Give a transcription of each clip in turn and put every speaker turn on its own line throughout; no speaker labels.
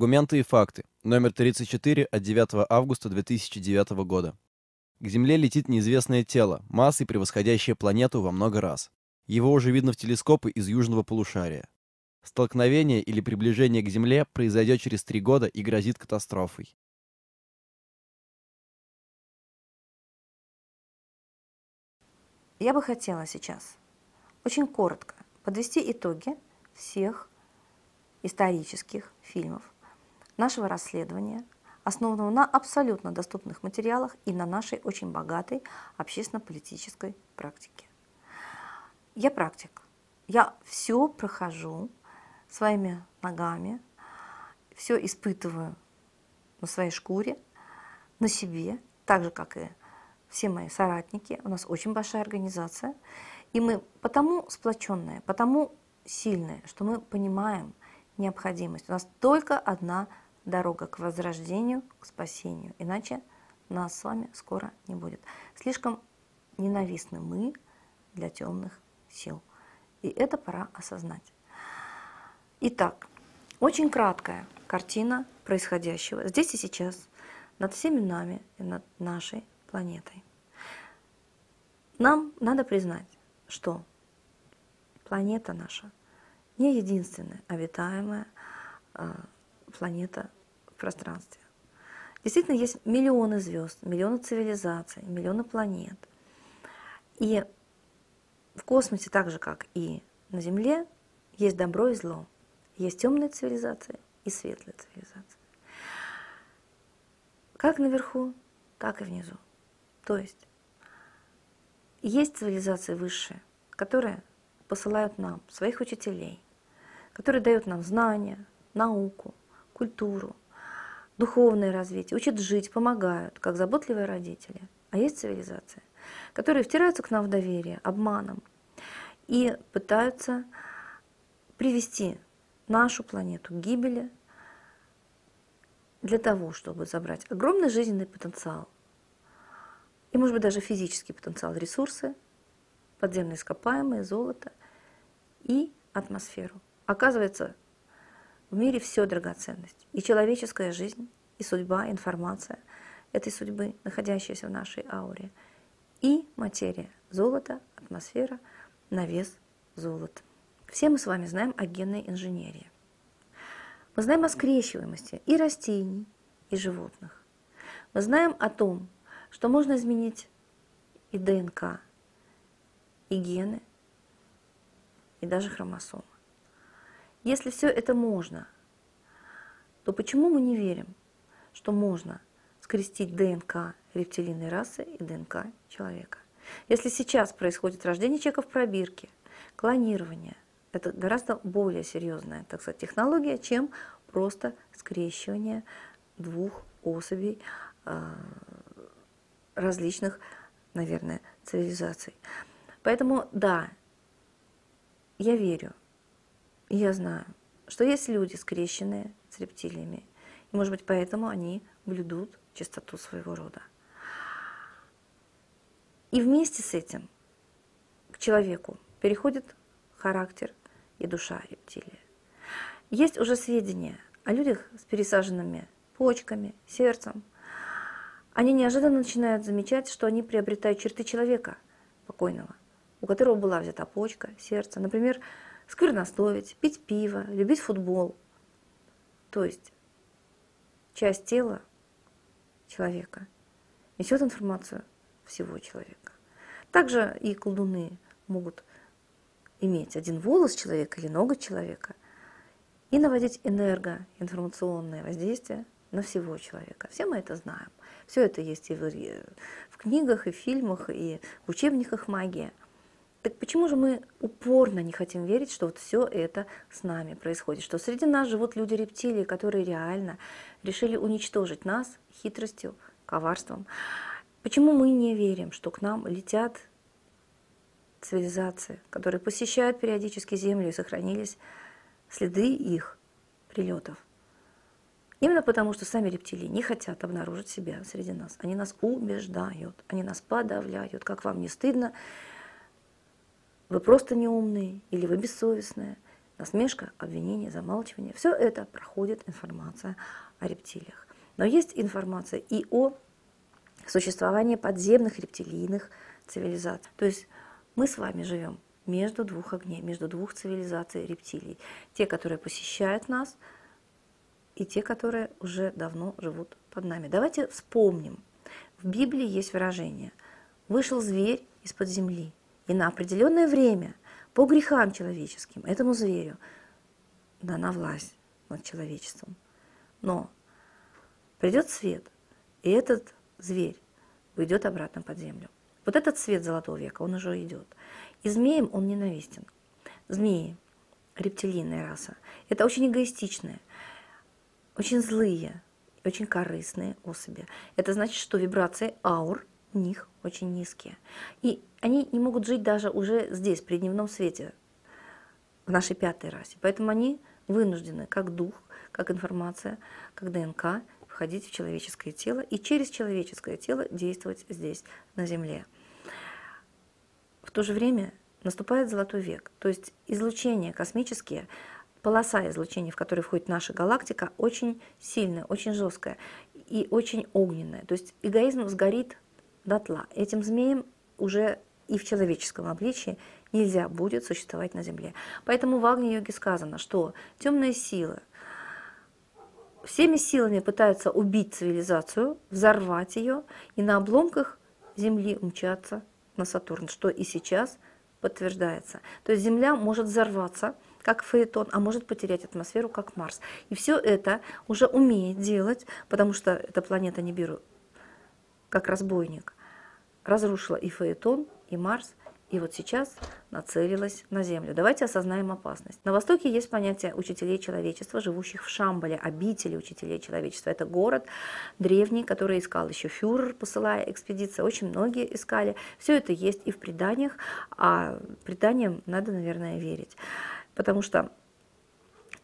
Аргументы и факты. Номер 34 от 9 августа 2009 года. К Земле летит неизвестное тело, массой превосходящее планету во много раз. Его уже видно в телескопы из южного полушария. Столкновение или приближение к Земле произойдет через три года и грозит катастрофой.
Я бы хотела сейчас очень коротко подвести итоги всех исторических фильмов нашего расследования, основанного на абсолютно доступных материалах и на нашей очень богатой общественно-политической практике. Я практик. Я все прохожу своими ногами, все испытываю на своей шкуре, на себе, так же, как и все мои соратники. У нас очень большая организация. И мы потому сплоченные, потому сильные, что мы понимаем необходимость. У нас только одна дорога к возрождению, к спасению. Иначе нас с вами скоро не будет. Слишком ненавистны мы для темных сил. И это пора осознать. Итак, очень краткая картина происходящего здесь и сейчас над всеми нами и над нашей планетой. Нам надо признать, что планета наша не единственная обитаемая э, планета в пространстве. Действительно, есть миллионы звезд, миллионы цивилизаций, миллионы планет. И в космосе, так же как и на Земле, есть добро и зло. Есть темные цивилизации и светлые цивилизации. Как наверху, так и внизу. То есть есть цивилизации высшие, которые посылают нам своих учителей, которые дают нам знания, науку, культуру, духовное развитие, учат жить, помогают, как заботливые родители. А есть цивилизации, которые втираются к нам в доверие обманом и пытаются привести нашу планету к гибели для того, чтобы забрать огромный жизненный потенциал и, может быть, даже физический потенциал, ресурсы, подземные ископаемые, золото и атмосферу. Оказывается, в мире все драгоценность. И человеческая жизнь, и судьба, информация этой судьбы, находящаяся в нашей ауре, и материя, золото, атмосфера, на вес золота. Все мы с вами знаем о генной инженерии. Мы знаем о скрещиваемости и растений, и животных. Мы знаем о том, что можно изменить и ДНК, и гены, и даже хромосомы. Если все это можно, то почему мы не верим, что можно скрестить ДНК рептилийной расы и ДНК человека? Если сейчас происходит рождение человека в пробирке, клонирование, это гораздо более серьезная, так сказать, технология, чем просто скрещивание двух особей а, различных, наверное, цивилизаций. Поэтому да, я верю, я знаю, что есть люди, скрещенные с рептилиями. И, может быть, поэтому они блюдут чистоту своего рода. И вместе с этим к человеку переходит характер и душа рептилии. Есть уже сведения о людях с пересаженными почками, сердцем, они неожиданно начинают замечать, что они приобретают черты человека покойного, у которого была взята почка, сердце. Например, сквернословить, пить пиво, любить футбол. То есть часть тела человека несет информацию всего человека. Также и колдуны могут иметь один волос человека или ноготь человека и наводить энергоинформационное воздействие на всего человека. Все мы это знаем. Все это есть и в, в книгах, и в фильмах, и в учебниках магии. Так почему же мы упорно не хотим верить, что вот все это с нами происходит, что среди нас живут люди-рептилии, которые реально решили уничтожить нас хитростью, коварством? Почему мы не верим, что к нам летят цивилизации, которые посещают периодически Землю и сохранились следы их прилетов? Именно потому, что сами рептилии не хотят обнаружить себя среди нас. Они нас убеждают, они нас подавляют. Как вам не стыдно? Вы просто неумные или вы бессовестные. Насмешка, обвинение, замалчивание. Все это проходит информация о рептилиях. Но есть информация и о существовании подземных рептилийных цивилизаций. То есть мы с вами живем между двух огней, между двух цивилизаций рептилий. Те, которые посещают нас, и те, которые уже давно живут под нами. Давайте вспомним. В Библии есть выражение «вышел зверь из-под земли». И на определенное время по грехам человеческим этому зверю дана власть над человечеством. Но придет свет, и этот зверь уйдет обратно под землю. Вот этот свет золотого века, он уже идет. И змеям он ненавистен. Змеи, рептилийная раса, это очень эгоистичные, очень злые, очень корыстные особи. Это значит, что вибрации аур у них очень низкие. И они не могут жить даже уже здесь, при дневном свете, в нашей пятой расе. Поэтому они вынуждены, как дух, как информация, как ДНК, входить в человеческое тело и через человеческое тело действовать здесь, на Земле. В то же время наступает золотой век, то есть излучения космические, полоса излучения, в которой входит наша галактика, очень сильная, очень жесткая и очень огненная. То есть эгоизм сгорит дотла. Этим змеям уже и в человеческом обличии нельзя будет существовать на Земле. Поэтому в Агни-йоге сказано, что темные силы всеми силами пытаются убить цивилизацию, взорвать ее и на обломках Земли умчаться на Сатурн, что и сейчас подтверждается. То есть Земля может взорваться, как Фаэтон, а может потерять атмосферу, как Марс. И все это уже умеет делать, потому что эта планета Нибиру, как разбойник, разрушила и Фаэтон, и Марс, и вот сейчас нацелилась на Землю. Давайте осознаем опасность. На Востоке есть понятие учителей человечества, живущих в Шамбале, обители учителей человечества. Это город древний, который искал еще фюрер, посылая экспедиции. Очень многие искали. Все это есть и в преданиях, а преданиям надо, наверное, верить. Потому что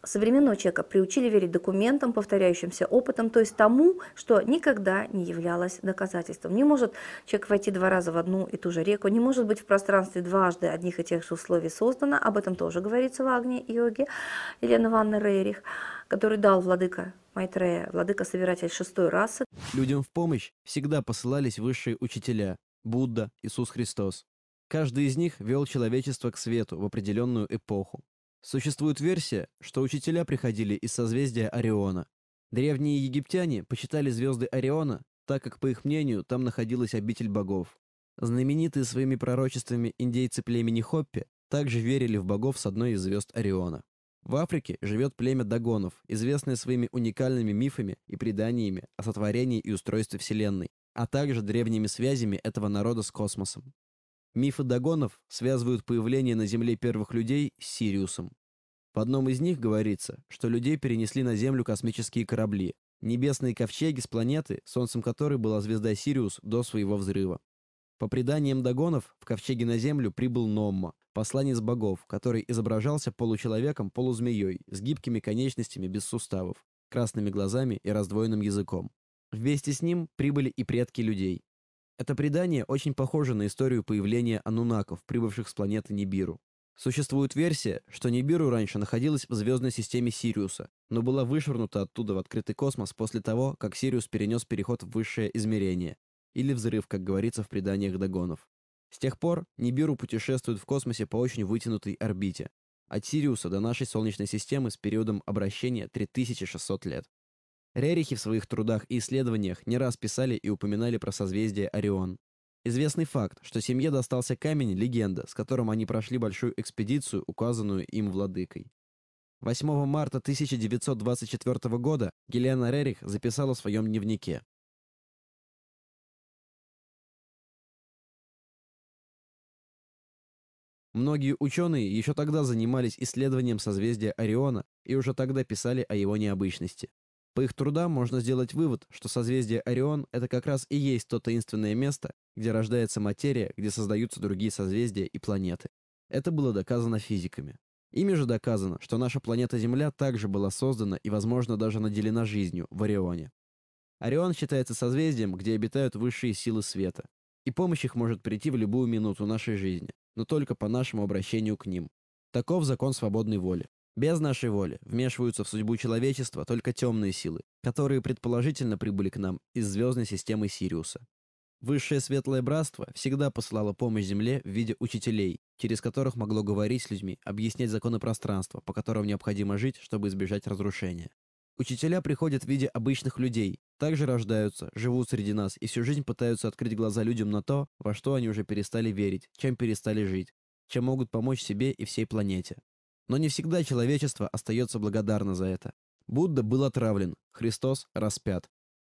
современного человека приучили верить документам, повторяющимся опытам, то есть тому, что никогда не являлось доказательством. Не может человек войти два раза в одну и ту же реку, не может быть в пространстве дважды одних и тех же условий создано, об этом тоже говорится в Агне йоге Елена Ванна Рейрих, который дал владыка Майтрея, владыка-собиратель шестой расы.
Людям в помощь всегда посылались высшие учителя – Будда, Иисус Христос. Каждый из них вел человечество к свету в определенную эпоху. Существует версия, что учителя приходили из созвездия Ориона. Древние египтяне почитали звезды Ориона, так как, по их мнению, там находилась обитель богов. Знаменитые своими пророчествами индейцы племени Хоппи также верили в богов с одной из звезд Ориона. В Африке живет племя Дагонов, известное своими уникальными мифами и преданиями о сотворении и устройстве Вселенной, а также древними связями этого народа с космосом. Мифы Дагонов связывают появление на Земле первых людей с Сириусом. В одном из них говорится, что людей перенесли на Землю космические корабли, небесные ковчеги с планеты, солнцем которой была звезда Сириус до своего взрыва. По преданиям Дагонов, в ковчеге на Землю прибыл Номма, посланец богов, который изображался получеловеком-полузмеей, с гибкими конечностями без суставов, красными глазами и раздвоенным языком. Вместе с ним прибыли и предки людей. Это предание очень похоже на историю появления анунаков, прибывших с планеты Нибиру. Существует версия, что Нибиру раньше находилась в звездной системе Сириуса, но была вышвырнута оттуда в открытый космос после того, как Сириус перенес переход в высшее измерение, или взрыв, как говорится в преданиях Дагонов. С тех пор Нибиру путешествует в космосе по очень вытянутой орбите, от Сириуса до нашей Солнечной системы с периодом обращения 3600 лет. Рерихи в своих трудах и исследованиях не раз писали и упоминали про созвездие Орион. Известный факт, что семье достался камень – легенда, с которым они прошли большую экспедицию, указанную им владыкой. 8 марта 1924 года Гелена Рерих записала в своем дневнике. Многие ученые еще тогда занимались исследованием созвездия Ориона и уже тогда писали о его необычности. По их трудам можно сделать вывод, что созвездие Орион — это как раз и есть то таинственное место, где рождается материя, где создаются другие созвездия и планеты. Это было доказано физиками. Ими же доказано, что наша планета Земля также была создана и, возможно, даже наделена жизнью в Орионе. Орион считается созвездием, где обитают высшие силы света, и помощь их может прийти в любую минуту нашей жизни, но только по нашему обращению к ним. Таков закон свободной воли. Без нашей воли вмешиваются в судьбу человечества только темные силы, которые предположительно прибыли к нам из звездной системы Сириуса. Высшее Светлое Братство всегда посылало помощь Земле в виде учителей, через которых могло говорить с людьми, объяснять законы пространства, по которым необходимо жить, чтобы избежать разрушения. Учителя приходят в виде обычных людей, также рождаются, живут среди нас и всю жизнь пытаются открыть глаза людям на то, во что они уже перестали верить, чем перестали жить, чем могут помочь себе и всей планете. Но не всегда человечество остается благодарно за это. Будда был отравлен, Христос распят.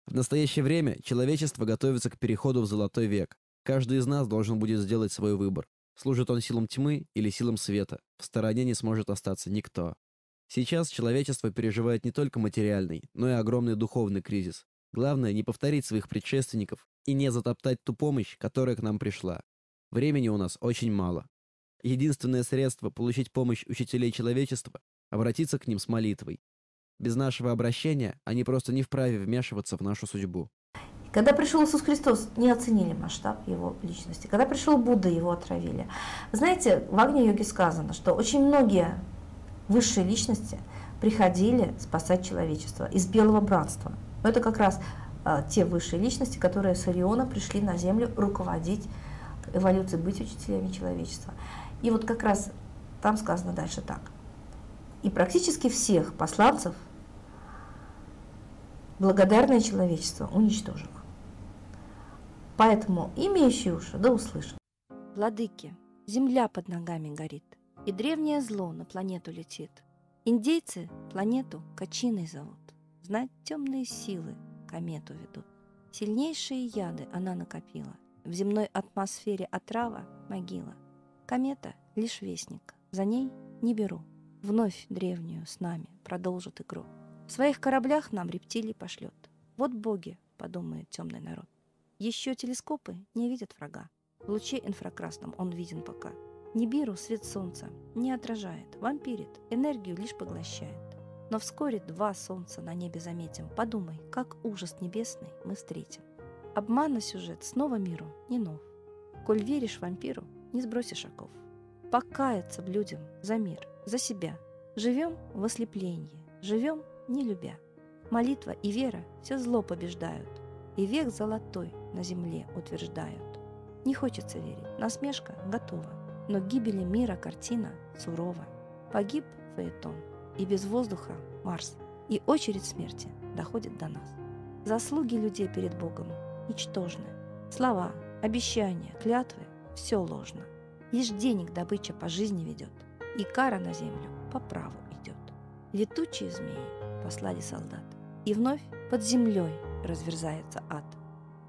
В настоящее время человечество готовится к переходу в золотой век. Каждый из нас должен будет сделать свой выбор. Служит он силам тьмы или силам света. В стороне не сможет остаться никто. Сейчас человечество переживает не только материальный, но и огромный духовный кризис. Главное не повторить своих предшественников и не затоптать ту помощь, которая к нам пришла. Времени у нас очень мало. Единственное средство получить помощь учителей человечества – обратиться к ним с молитвой. Без нашего обращения они просто не вправе вмешиваться в нашу судьбу.
Когда пришел Иисус Христос, не оценили масштаб его личности. Когда пришел Будда, его отравили. Знаете, в Агни-йоге сказано, что очень многие высшие личности приходили спасать человечество из Белого Братства. Это как раз а, те высшие личности, которые с Ориона пришли на Землю руководить эволюцией, быть учителями человечества. И вот как раз там сказано дальше так. И практически всех посланцев благодарное человечество уничтожило. Поэтому имеющие уши да услышат.
Владыки, земля под ногами горит, и древнее зло на планету летит. Индейцы планету Качиной зовут, знать темные силы комету ведут. Сильнейшие яды она накопила, в земной атмосфере отрава – могила – Комета — лишь вестник, за ней не беру. Вновь древнюю с нами продолжит игру. В своих кораблях нам рептилий пошлет. Вот боги, подумает темный народ. Еще телескопы не видят врага. В луче инфракрасном он виден пока. Нибиру свет солнца не отражает, вампирит, энергию лишь поглощает. Но вскоре два солнца на небе заметим. Подумай, как ужас небесный мы встретим. Обмана сюжет снова миру не нов. Коль веришь вампиру, не сбросишь оков. Покаяться в людям за мир, за себя. Живем в ослеплении, живем не любя. Молитва и вера все зло побеждают, и век золотой на земле утверждают. Не хочется верить, насмешка готова, но гибели мира картина сурова. Погиб Фаэтон, и без воздуха Марс, и очередь смерти доходит до нас. Заслуги людей перед Богом ничтожны. Слова, обещания, клятвы все ложно. Лишь денег добыча по жизни ведет, и кара на землю по праву идет. Летучие змеи послали солдат, и вновь под землей разверзается ад.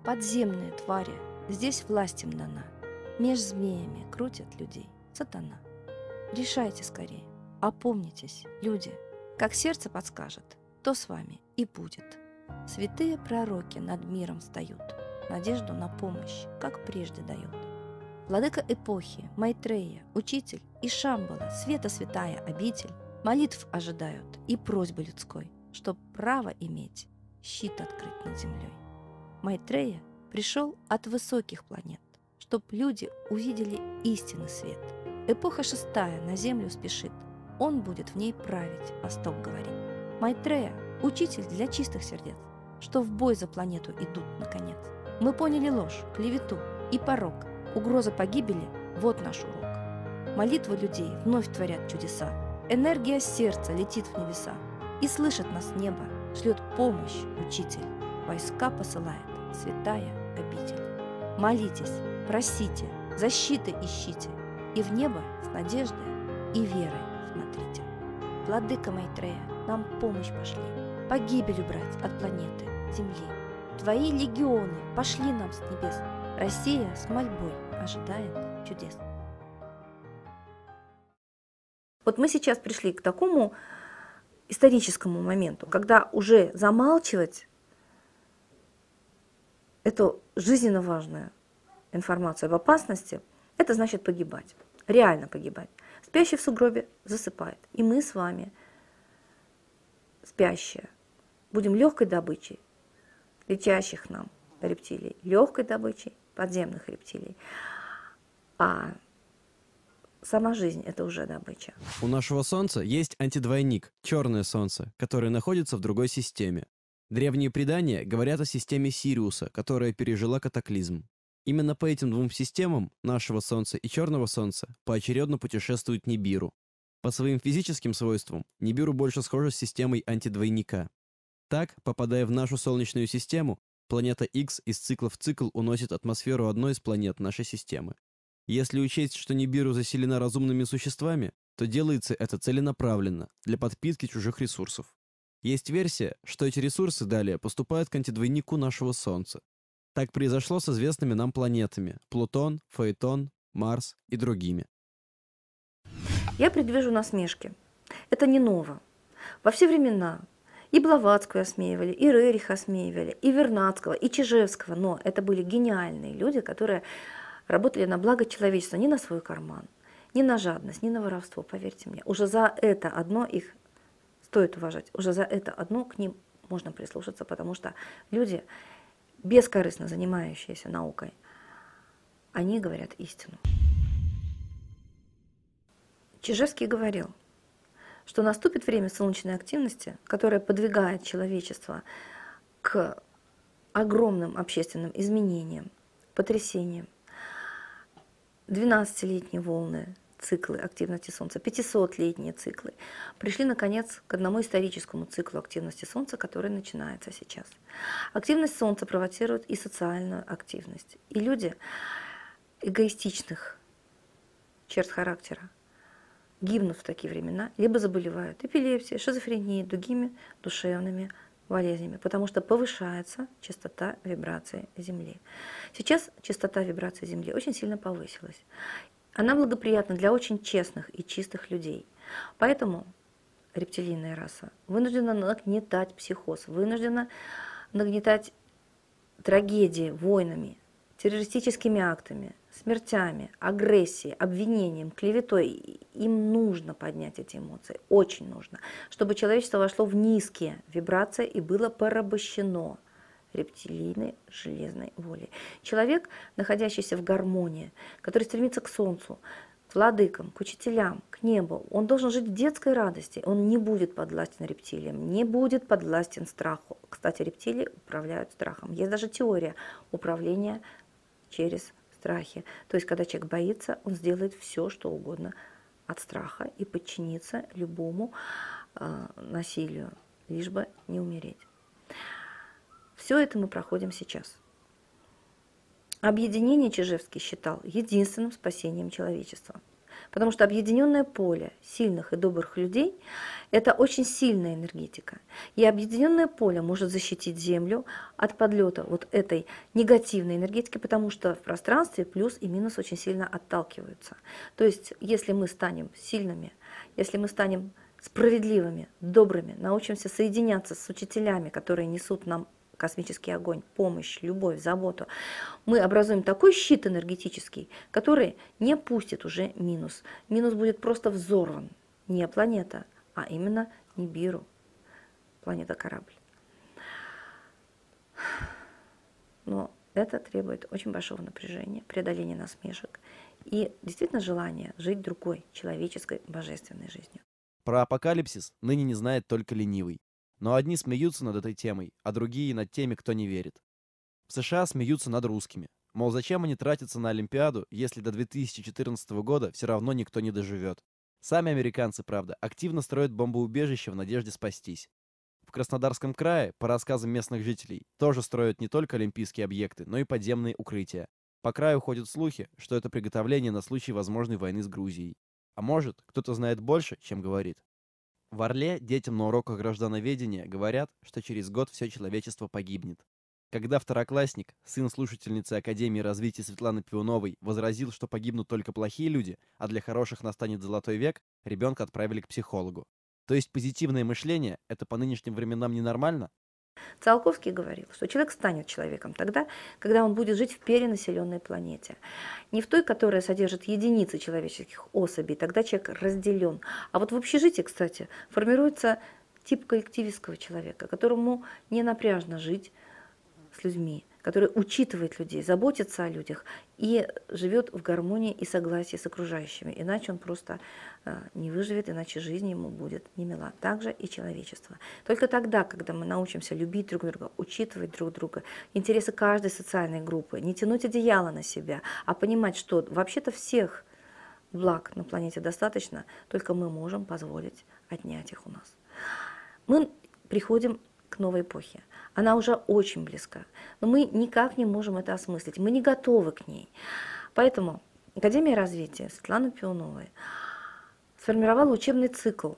Подземные твари, здесь власть им дана, меж змеями крутят людей сатана. Решайте скорее, опомнитесь, люди, как сердце подскажет, то с вами и будет. Святые пророки над миром встают, надежду на помощь, как прежде дают. Владыка эпохи, Майтрея, учитель и Шамбала, света святая обитель, молитв ожидают и просьбы людской, чтоб право иметь, щит открыть над землей. Майтрея пришел от высоких планет, чтоб люди увидели истинный свет. Эпоха шестая на землю спешит, он будет в ней править, Восток говорит. Майтрея – учитель для чистых сердец, что в бой за планету идут, наконец. Мы поняли ложь, клевету и порог – Угроза погибели – вот наш урок. Молитвы людей вновь творят чудеса. Энергия сердца летит в небеса. И слышит нас небо, шлет помощь учитель. Войска посылает святая обитель. Молитесь, просите, защиты ищите. И в небо с надеждой и верой смотрите. Владыка Майтрея, нам помощь пошли. Погибель убрать от планеты Земли. Твои легионы пошли нам с небес Россия с мольбой ожидает чудес.
Вот мы сейчас пришли к такому историческому моменту, когда уже замалчивать эту жизненно важную информацию об опасности, это значит погибать, реально погибать. Спящий в сугробе засыпает. И мы с вами, спящие, будем легкой добычей летящих нам рептилий, легкой добычей подземных рептилий. А
сама жизнь – это уже добыча.
У нашего Солнца есть антидвойник, черное Солнце, которое находится в другой системе. Древние предания говорят о системе Сириуса, которая пережила катаклизм. Именно по этим двум системам, нашего Солнца и черного Солнца, поочередно путешествует Нибиру. По своим физическим свойствам, Нибиру больше схожа с системой антидвойника. Так, попадая в нашу Солнечную систему, планета X из цикла в цикл уносит атмосферу одной из планет нашей системы. Если учесть, что Нибиру заселена разумными существами, то делается это целенаправленно, для подпитки чужих ресурсов. Есть версия, что эти ресурсы далее поступают к антидвойнику нашего Солнца. Так произошло с известными нам планетами – Плутон, Фаэтон, Марс и другими.
Я предвижу насмешки. Это не ново. Во все времена и Блаватскую осмеивали, и Рериха осмеивали, и Вернадского, и Чижевского, но это были гениальные люди, которые работали на благо человечества, не на свой карман, не на жадность, не на воровство, поверьте мне. Уже за это одно их стоит уважать, уже за это одно к ним можно прислушаться, потому что люди, бескорыстно занимающиеся наукой, они говорят истину. Чижевский говорил, что наступит время солнечной активности, которая подвигает человечество к огромным общественным изменениям, потрясениям. 12-летние волны, циклы активности Солнца, 500-летние циклы, пришли, наконец, к одному историческому циклу активности Солнца, который начинается сейчас. Активность Солнца провоцирует и социальную активность. И люди эгоистичных черт характера гибнут в такие времена, либо заболевают эпилепсией, шизофренией, другими душевными болезнями, потому что повышается частота вибрации Земли. Сейчас частота вибрации Земли очень сильно повысилась. Она благоприятна для очень честных и чистых людей. Поэтому рептилийная раса вынуждена нагнетать психоз, вынуждена нагнетать трагедии войнами, террористическими актами, смертями, агрессией, обвинением, клеветой. Им нужно поднять эти эмоции, очень нужно, чтобы человечество вошло в низкие вибрации и было порабощено рептилийной железной волей. Человек, находящийся в гармонии, который стремится к солнцу, к владыкам, к учителям, к небу, он должен жить в детской радости, он не будет подвластен рептилиям, не будет подвластен страху. Кстати, рептилии управляют страхом. Есть даже теория управления через страхи. То есть, когда человек боится, он сделает все, что угодно от страха и подчинится любому э, насилию, лишь бы не умереть. Все это мы проходим сейчас. Объединение Чижевский считал единственным спасением человечества. Потому что объединенное поле сильных и добрых людей – это очень сильная энергетика. И объединенное поле может защитить Землю от подлета вот этой негативной энергетики, потому что в пространстве плюс и минус очень сильно отталкиваются. То есть, если мы станем сильными, если мы станем справедливыми, добрыми, научимся соединяться с учителями, которые несут нам космический огонь, помощь, любовь, заботу, мы образуем такой щит энергетический, который не пустит уже минус. Минус будет просто взорван. Не планета, а именно Нибиру, планета-корабль. Но это требует очень большого напряжения, преодоления насмешек и действительно желания жить другой, человеческой, божественной жизнью.
Про апокалипсис ныне не знает только ленивый. Но одни смеются над этой темой, а другие над теми, кто не верит. В США смеются над русскими. Мол, зачем они тратятся на Олимпиаду, если до 2014 года все равно никто не доживет. Сами американцы, правда, активно строят бомбоубежище в надежде спастись. В Краснодарском крае, по рассказам местных жителей, тоже строят не только олимпийские объекты, но и подземные укрытия. По краю ходят слухи, что это приготовление на случай возможной войны с Грузией. А может, кто-то знает больше, чем говорит. В Орле детям на уроках граждановедения говорят, что через год все человечество погибнет. Когда второклассник, сын слушательницы Академии развития Светланы Пионовой, возразил, что погибнут только плохие люди, а для хороших настанет золотой век, ребенка отправили к психологу. То есть позитивное мышление – это по нынешним временам ненормально?
Циолковский говорил, что человек станет человеком тогда, когда он будет жить в перенаселенной планете. Не в той, которая содержит единицы человеческих особей, тогда человек разделен. А вот в общежитии, кстати, формируется тип коллективистского человека, которому не напряжно жить с людьми, который учитывает людей, заботится о людях и живет в гармонии и согласии с окружающими. Иначе он просто э, не выживет, иначе жизнь ему будет не мила. Также и человечество. Только тогда, когда мы научимся любить друг друга, учитывать друг друга, интересы каждой социальной группы, не тянуть одеяло на себя, а понимать, что вообще-то всех благ на планете достаточно, только мы можем позволить отнять их у нас. Мы приходим к новой эпохе. Она уже очень близка, но мы никак не можем это осмыслить, мы не готовы к ней. Поэтому Академия развития Светланы Пионовой сформировала учебный цикл,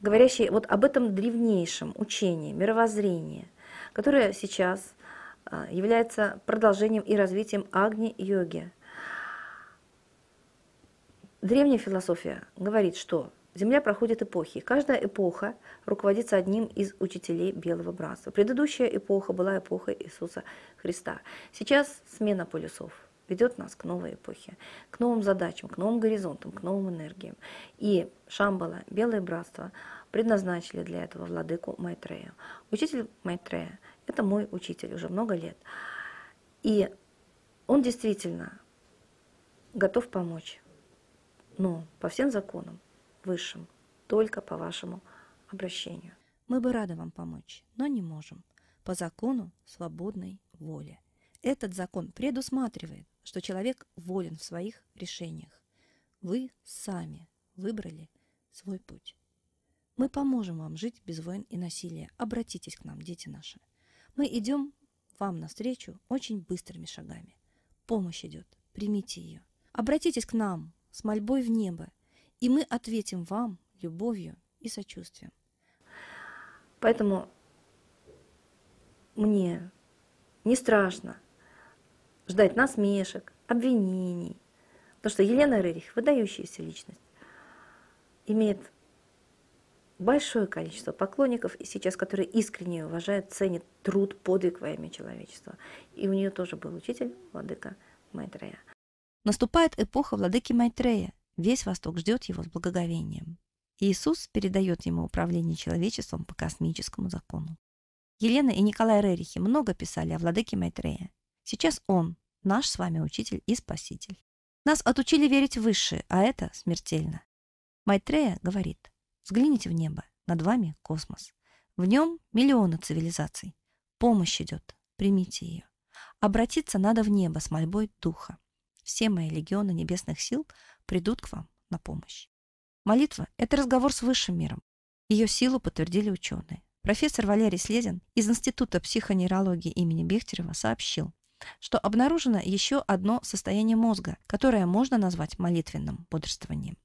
говорящий вот об этом древнейшем учении, мировоззрении, которое сейчас а, является продолжением и развитием агни-йоги. Древняя философия говорит, что Земля проходит эпохи. Каждая эпоха руководится одним из учителей Белого Братства. Предыдущая эпоха была эпоха Иисуса Христа. Сейчас смена полюсов ведет нас к новой эпохе, к новым задачам, к новым горизонтам, к новым энергиям. И Шамбала, Белое Братство предназначили для этого владыку Майтрея. Учитель Майтрея – это мой учитель уже много лет. И он действительно готов помочь, но по всем законам, высшим, только по вашему обращению.
Мы бы рады вам помочь, но не можем. По закону свободной воли. Этот закон предусматривает, что человек волен в своих решениях. Вы сами выбрали свой путь. Мы поможем вам жить без войн и насилия. Обратитесь к нам, дети наши. Мы идем вам навстречу очень быстрыми шагами. Помощь идет, примите ее. Обратитесь к нам с мольбой в небо и мы ответим вам любовью и сочувствием.
Поэтому мне не страшно ждать насмешек, обвинений, потому что Елена Рерих, выдающаяся личность, имеет большое количество поклонников, и сейчас, которые искренне уважают, ценят труд, подвиг во имя человечества. И у нее тоже был учитель, владыка Майтрея.
Наступает эпоха владыки Майтрея, Весь Восток ждет его с благоговением. Иисус передает ему управление человечеством по космическому закону. Елена и Николай Рерихи много писали о владыке Майтрея. Сейчас он, наш с вами учитель и спаситель. Нас отучили верить в высшее, а это смертельно. Майтрея говорит, взгляните в небо, над вами космос. В нем миллионы цивилизаций. Помощь идет, примите ее. Обратиться надо в небо с мольбой духа. Все мои легионы небесных сил придут к вам на помощь. Молитва – это разговор с высшим миром. Ее силу подтвердили ученые. Профессор Валерий Слезин из Института психонейрологии имени Бехтерева сообщил, что обнаружено еще одно состояние мозга, которое можно назвать молитвенным бодрствованием.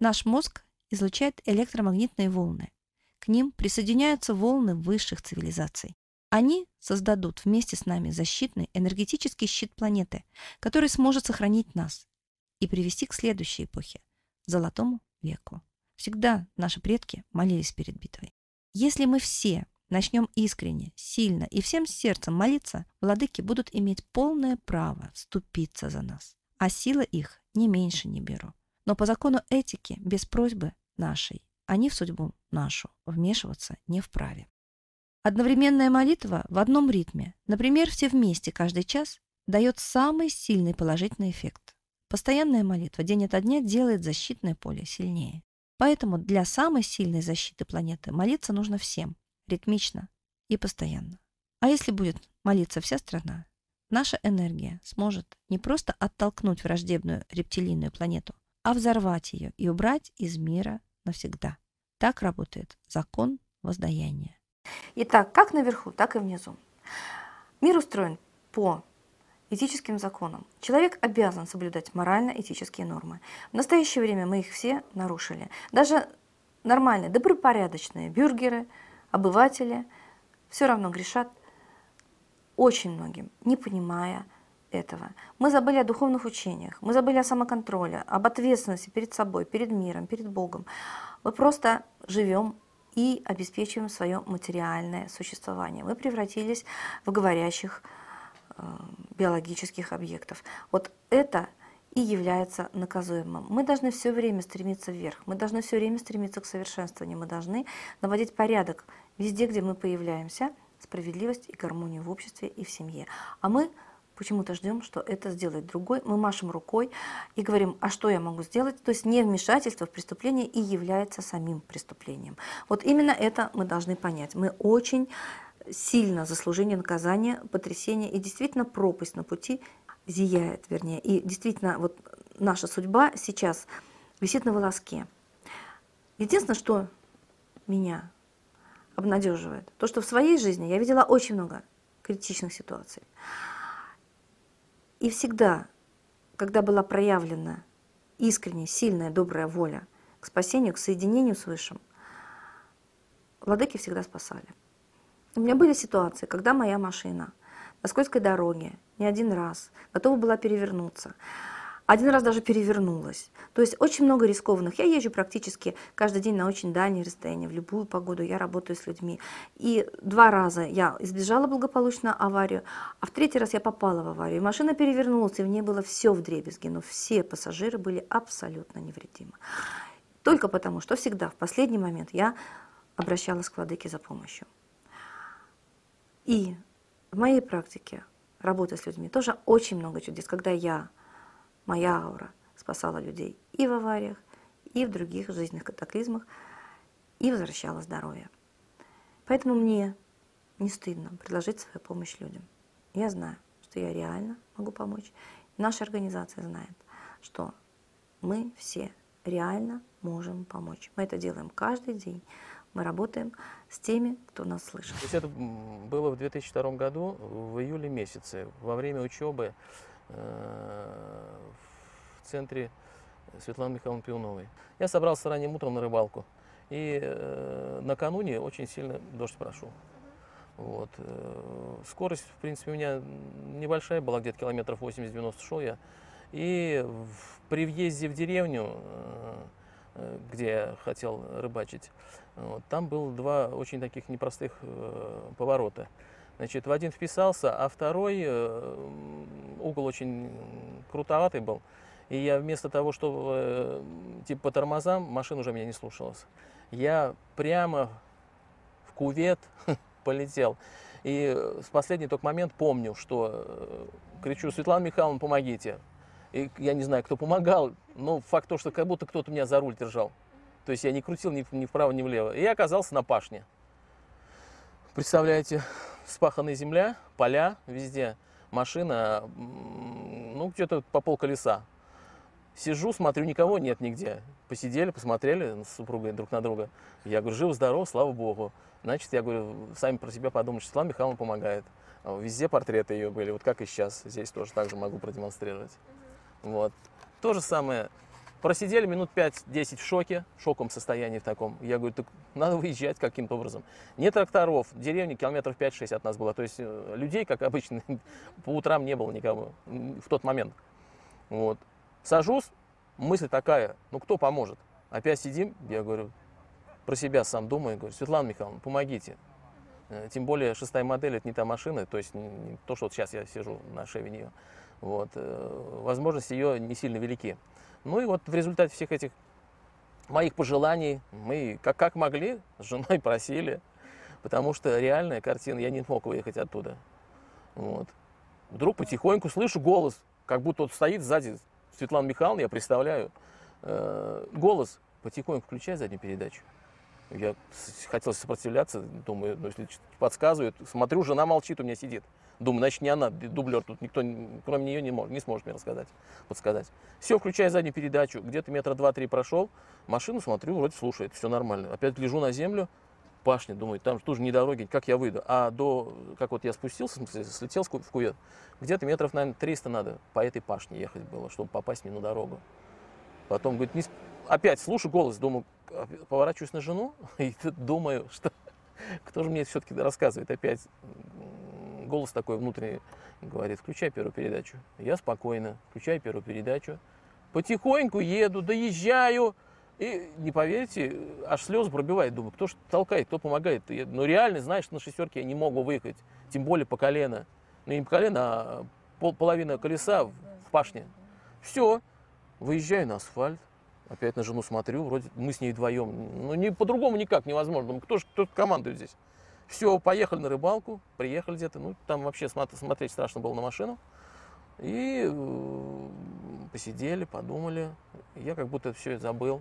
Наш мозг излучает электромагнитные волны. К ним присоединяются волны высших цивилизаций. Они создадут вместе с нами защитный энергетический щит планеты, который сможет сохранить нас и привести к следующей эпохе – Золотому веку. Всегда наши предки молились перед битвой. Если мы все начнем искренне, сильно и всем сердцем молиться, владыки будут иметь полное право вступиться за нас, а сила их не меньше не беру. Но по закону этики, без просьбы нашей, они в судьбу нашу вмешиваться не вправе. Одновременная молитва в одном ритме, например, все вместе каждый час, дает самый сильный положительный эффект. Постоянная молитва день ото дня делает защитное поле сильнее. Поэтому для самой сильной защиты планеты молиться нужно всем, ритмично и постоянно. А если будет молиться вся страна, наша энергия сможет не просто оттолкнуть враждебную рептилийную планету, а взорвать ее и убрать из мира навсегда. Так работает закон воздаяния.
Итак, как наверху, так и внизу. Мир устроен по этическим законам. Человек обязан соблюдать морально-этические нормы. В настоящее время мы их все нарушили. Даже нормальные, добропорядочные бюргеры, обыватели все равно грешат очень многим, не понимая этого. Мы забыли о духовных учениях, мы забыли о самоконтроле, об ответственности перед собой, перед миром, перед Богом. Мы просто живем и обеспечиваем свое материальное существование. Мы превратились в говорящих биологических объектов. Вот это и является наказуемым. Мы должны все время стремиться вверх, мы должны все время стремиться к совершенствованию, мы должны наводить порядок везде, где мы появляемся, справедливость и гармонию в обществе и в семье. А мы почему-то ждем, что это сделает другой. Мы машем рукой и говорим, а что я могу сделать? То есть невмешательство в преступление и является самим преступлением. Вот именно это мы должны понять. Мы очень сильно заслужение наказания, потрясения и действительно пропасть на пути зияет, вернее. И действительно, вот наша судьба сейчас висит на волоске. Единственное, что меня обнадеживает, то, что в своей жизни я видела очень много критичных ситуаций. И всегда, когда была проявлена искренняя, сильная, добрая воля к спасению, к соединению с Высшим, владыки всегда спасали. У меня были ситуации, когда моя машина на скользкой дороге не один раз готова была перевернуться. Один раз даже перевернулась. То есть очень много рискованных. Я езжу практически каждый день на очень дальние расстояния, в любую погоду. Я работаю с людьми. И два раза я избежала благополучно аварию, а в третий раз я попала в аварию. Машина перевернулась, и в ней было все в дребезги, но все пассажиры были абсолютно невредимы. Только потому, что всегда в последний момент я обращалась к владыке за помощью. И в моей практике работы с людьми тоже очень много чудес, когда я моя аура спасала людей и в авариях, и в других жизненных катаклизмах, и возвращала здоровье. Поэтому мне не стыдно предложить свою помощь людям. Я знаю, что я реально могу помочь. Наша организация знает, что мы все реально можем помочь. Мы это делаем каждый день. Мы работаем с теми, кто нас слышит.
То есть это было в 2002 году, в июле месяце, во время учебы Э, в центре Светланы Михайловны Пиуновой. Я собрался ранним утром на рыбалку. И э, накануне очень сильно дождь прошел. Вот. Э, скорость, в принципе, у меня небольшая была, где-то километров 80-90 шел я. И в, при въезде в деревню, э, где я хотел рыбачить, вот, там было два очень таких непростых э, поворота. Значит, в один вписался, а второй э, угол очень крутоватый был. И я вместо того, чтобы э, типа по тормозам, машина уже меня не слушалась. Я прямо в кувет полетел. И в последний только момент помню, что э, кричу, Светлана Михайловна, помогите. И я не знаю, кто помогал, но факт то, что как будто кто-то меня за руль держал. То есть я не крутил ни, ни вправо, ни влево. И я оказался на пашне. Представляете, спаханная земля, поля везде, машина, ну, где-то по пол колеса. Сижу, смотрю, никого нет нигде. Посидели, посмотрели с супругой друг на друга. Я говорю, жив-здоров, слава богу. Значит, я говорю, сами про себя подумайте, что Светлана Михайловна помогает. Везде портреты ее были, вот как и сейчас. Здесь тоже так же могу продемонстрировать. Вот. То же самое Просидели минут 5-10 в шоке, в шоковом состоянии в таком. Я говорю, так надо выезжать каким-то образом. Нет тракторов, деревня километров 5-6 от нас была. То есть э, людей, как обычно, по утрам не было никого в тот момент. Вот. Сажусь, мысль такая, ну кто поможет? Опять сидим, я говорю, про себя сам думаю, говорю, Светлана Михайловна, помогите. Э, тем более шестая модель это не та машина, то есть не то, что вот сейчас я сижу на шеве нее. Вот. Э, возможности ее не сильно велики. Ну и вот в результате всех этих моих пожеланий мы как, как могли с женой просили, потому что реальная картина, я не мог выехать оттуда. Вот. Вдруг потихоньку слышу голос, как будто вот стоит сзади Светлана Михайловна, я представляю, э, голос, потихоньку включай заднюю передачу. Я хотел сопротивляться, думаю, ну, если подсказывают, смотрю, жена молчит, у меня сидит. Думаю, значит, не она, дублер, тут никто, кроме нее, не, может, не сможет мне рассказать, подсказать. Все, включая заднюю передачу, где-то метра два-три прошел, машину смотрю, вроде слушает, все нормально. Опять лежу на землю, пашня, думаю, там тоже не дороги, как я выйду. А до, как вот я спустился, слетел в кувет, где-то метров, наверное, 300 надо по этой пашне ехать было, чтобы попасть мне на дорогу. Потом, говорит, не... опять слушаю голос, думаю, поворачиваюсь на жену и думаю, что кто же мне все-таки рассказывает опять голос такой внутренний говорит, включай первую передачу. Я спокойно, включаю первую передачу. Потихоньку еду, доезжаю. И не поверите, аж слезы пробивает. Думаю, кто же толкает, кто помогает. Я, ну реально, знаешь, на шестерке я не могу выехать. Тем более по колено. Ну не по колено, а пол, половина колеса в, в пашне. Все, выезжаю на асфальт. Опять на жену смотрю, вроде мы с ней вдвоем. Ну, не, по-другому никак невозможно. Думаю, кто же кто командует здесь? Все, поехали на рыбалку, приехали где-то, ну, там вообще смотреть страшно было на машину. И э, посидели, подумали. Я как будто все это забыл.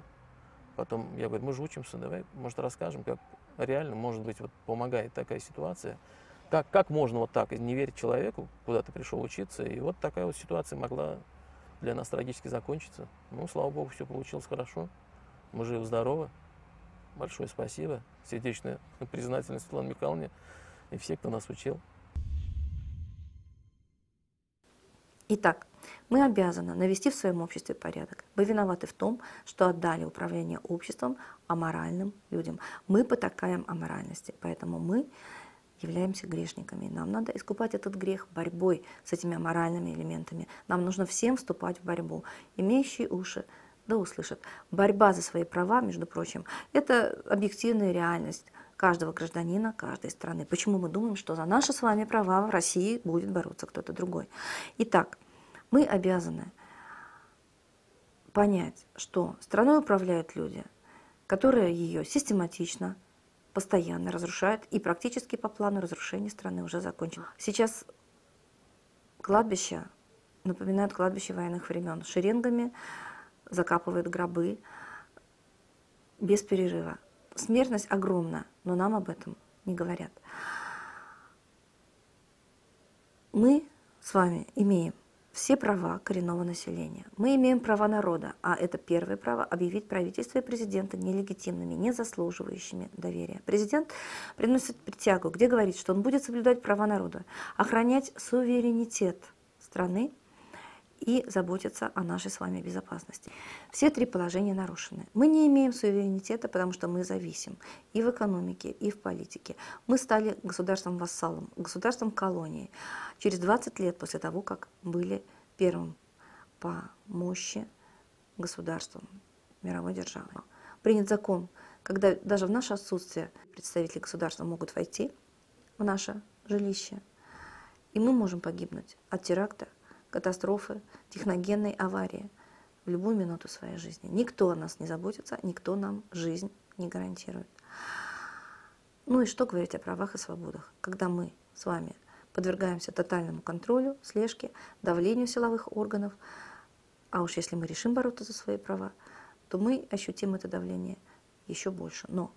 Потом я говорю, мы же учимся, давай, может, расскажем, как реально, может быть, вот помогает такая ситуация. Как, как можно вот так не верить человеку, куда ты пришел учиться, и вот такая вот ситуация могла для нас трагически закончиться. Ну, слава богу, все получилось хорошо. Мы живы-здоровы. Большое спасибо. Сердечная признательность Светлане Михайловне и все, кто нас учил.
Итак, мы обязаны навести в своем обществе порядок. Мы виноваты в том, что отдали управление обществом аморальным людям. Мы потакаем аморальности, поэтому мы являемся грешниками. Нам надо искупать этот грех борьбой с этими аморальными элементами. Нам нужно всем вступать в борьбу. Имеющие уши да услышат. Борьба за свои права, между прочим, это объективная реальность каждого гражданина каждой страны. Почему мы думаем, что за наши с вами права в России будет бороться кто-то другой? Итак, мы обязаны понять, что страной управляют люди, которые ее систематично, постоянно разрушают, и практически по плану разрушения страны уже закончено. Сейчас кладбища напоминают кладбище военных времен. Шеренгами закапывают гробы без перерыва. Смертность огромна, но нам об этом не говорят. Мы с вами имеем все права коренного населения. Мы имеем права народа, а это первое право объявить правительство и президента нелегитимными, не заслуживающими доверия. Президент приносит притягу, где говорит, что он будет соблюдать права народа, охранять суверенитет страны и заботиться о нашей с вами безопасности. Все три положения нарушены. Мы не имеем суверенитета, потому что мы зависим и в экономике, и в политике. Мы стали государством-вассалом, государством колонии через 20 лет после того, как были первым по мощи государством мировой державы. Принят закон, когда даже в наше отсутствие представители государства могут войти в наше жилище, и мы можем погибнуть от теракта, катастрофы, техногенной аварии в любую минуту своей жизни. Никто о нас не заботится, никто нам жизнь не гарантирует. Ну и что говорить о правах и свободах, когда мы с вами подвергаемся тотальному контролю, слежке, давлению силовых органов, а уж если мы решим бороться за свои права, то мы ощутим это давление еще больше. Но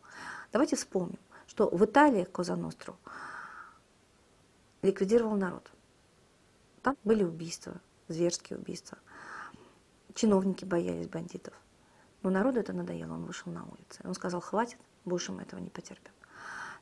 давайте вспомним, что в Италии Коза Ностру ликвидировал народ – там были убийства, зверские убийства. Чиновники боялись бандитов. Но народу это надоело, он вышел на улицы. Он сказал, хватит, больше мы этого не потерпим.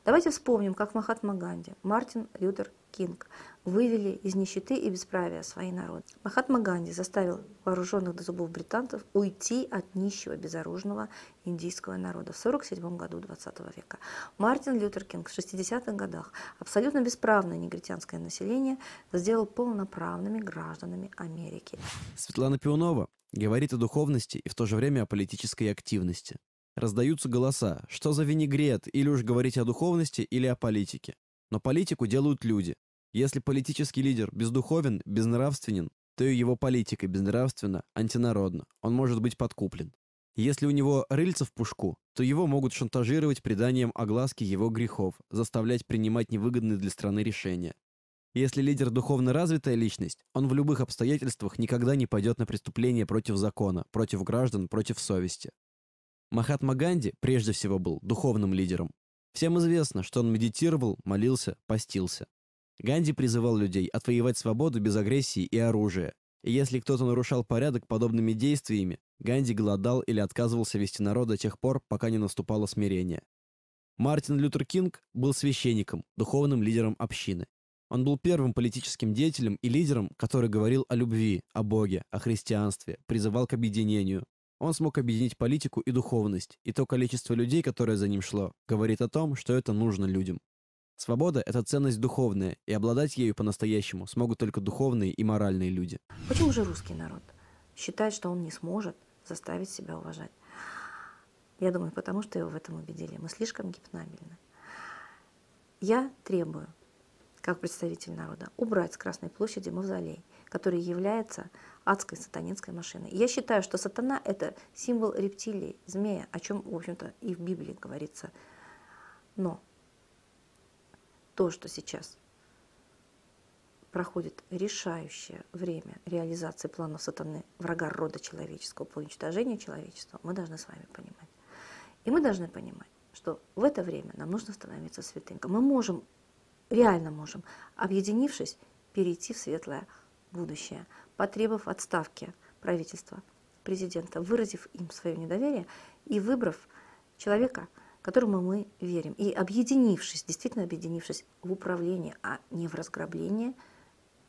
Давайте вспомним, как Махатма Ганди, Мартин Лютер Кинг вывели из нищеты и бесправия свои народы. Махатма Ганди заставил вооруженных до зубов британцев уйти от нищего, безоружного индийского народа в 1947 году 20 века. Мартин Лютер Кинг в 60-х годах абсолютно бесправное негритянское население сделал полноправными гражданами Америки.
Светлана Пионова говорит о духовности и в то же время о политической активности. Раздаются голоса, что за винегрет, или уж говорить о духовности, или о политике. Но политику делают люди. Если политический лидер бездуховен, безнравственен, то и его политика безнравственна, антинародна, он может быть подкуплен. Если у него рыльца в пушку, то его могут шантажировать приданием огласки его грехов, заставлять принимать невыгодные для страны решения. Если лидер духовно развитая личность, он в любых обстоятельствах никогда не пойдет на преступление против закона, против граждан, против совести. Махатма Ганди прежде всего был духовным лидером. Всем известно, что он медитировал, молился, постился. Ганди призывал людей отвоевать свободу без агрессии и оружия. И если кто-то нарушал порядок подобными действиями, Ганди голодал или отказывался вести народ до тех пор, пока не наступало смирение. Мартин Лютер Кинг был священником, духовным лидером общины. Он был первым политическим деятелем и лидером, который говорил о любви, о Боге, о христианстве, призывал к объединению, он смог объединить политику и духовность, и то количество людей, которое за ним шло, говорит о том, что это нужно людям. Свобода – это ценность духовная, и обладать ею по-настоящему смогут только духовные и моральные люди.
Почему же русский народ считает, что он не сможет заставить себя уважать? Я думаю, потому что его в этом убедили. Мы слишком гипнабельны. Я требую, как представитель народа, убрать с Красной площади мавзолей, который является адской сатанинской машиной. Я считаю, что сатана – это символ рептилии, змея, о чем, в общем-то, и в Библии говорится. Но то, что сейчас проходит решающее время реализации планов сатаны, врага рода человеческого, по уничтожению человечества, мы должны с вами понимать. И мы должны понимать, что в это время нам нужно становиться святым. Мы можем, реально можем, объединившись, перейти в светлое будущее, потребовав отставки правительства, президента, выразив им свое недоверие и выбрав человека, которому мы верим, и объединившись, действительно объединившись в управлении, а не в разграбление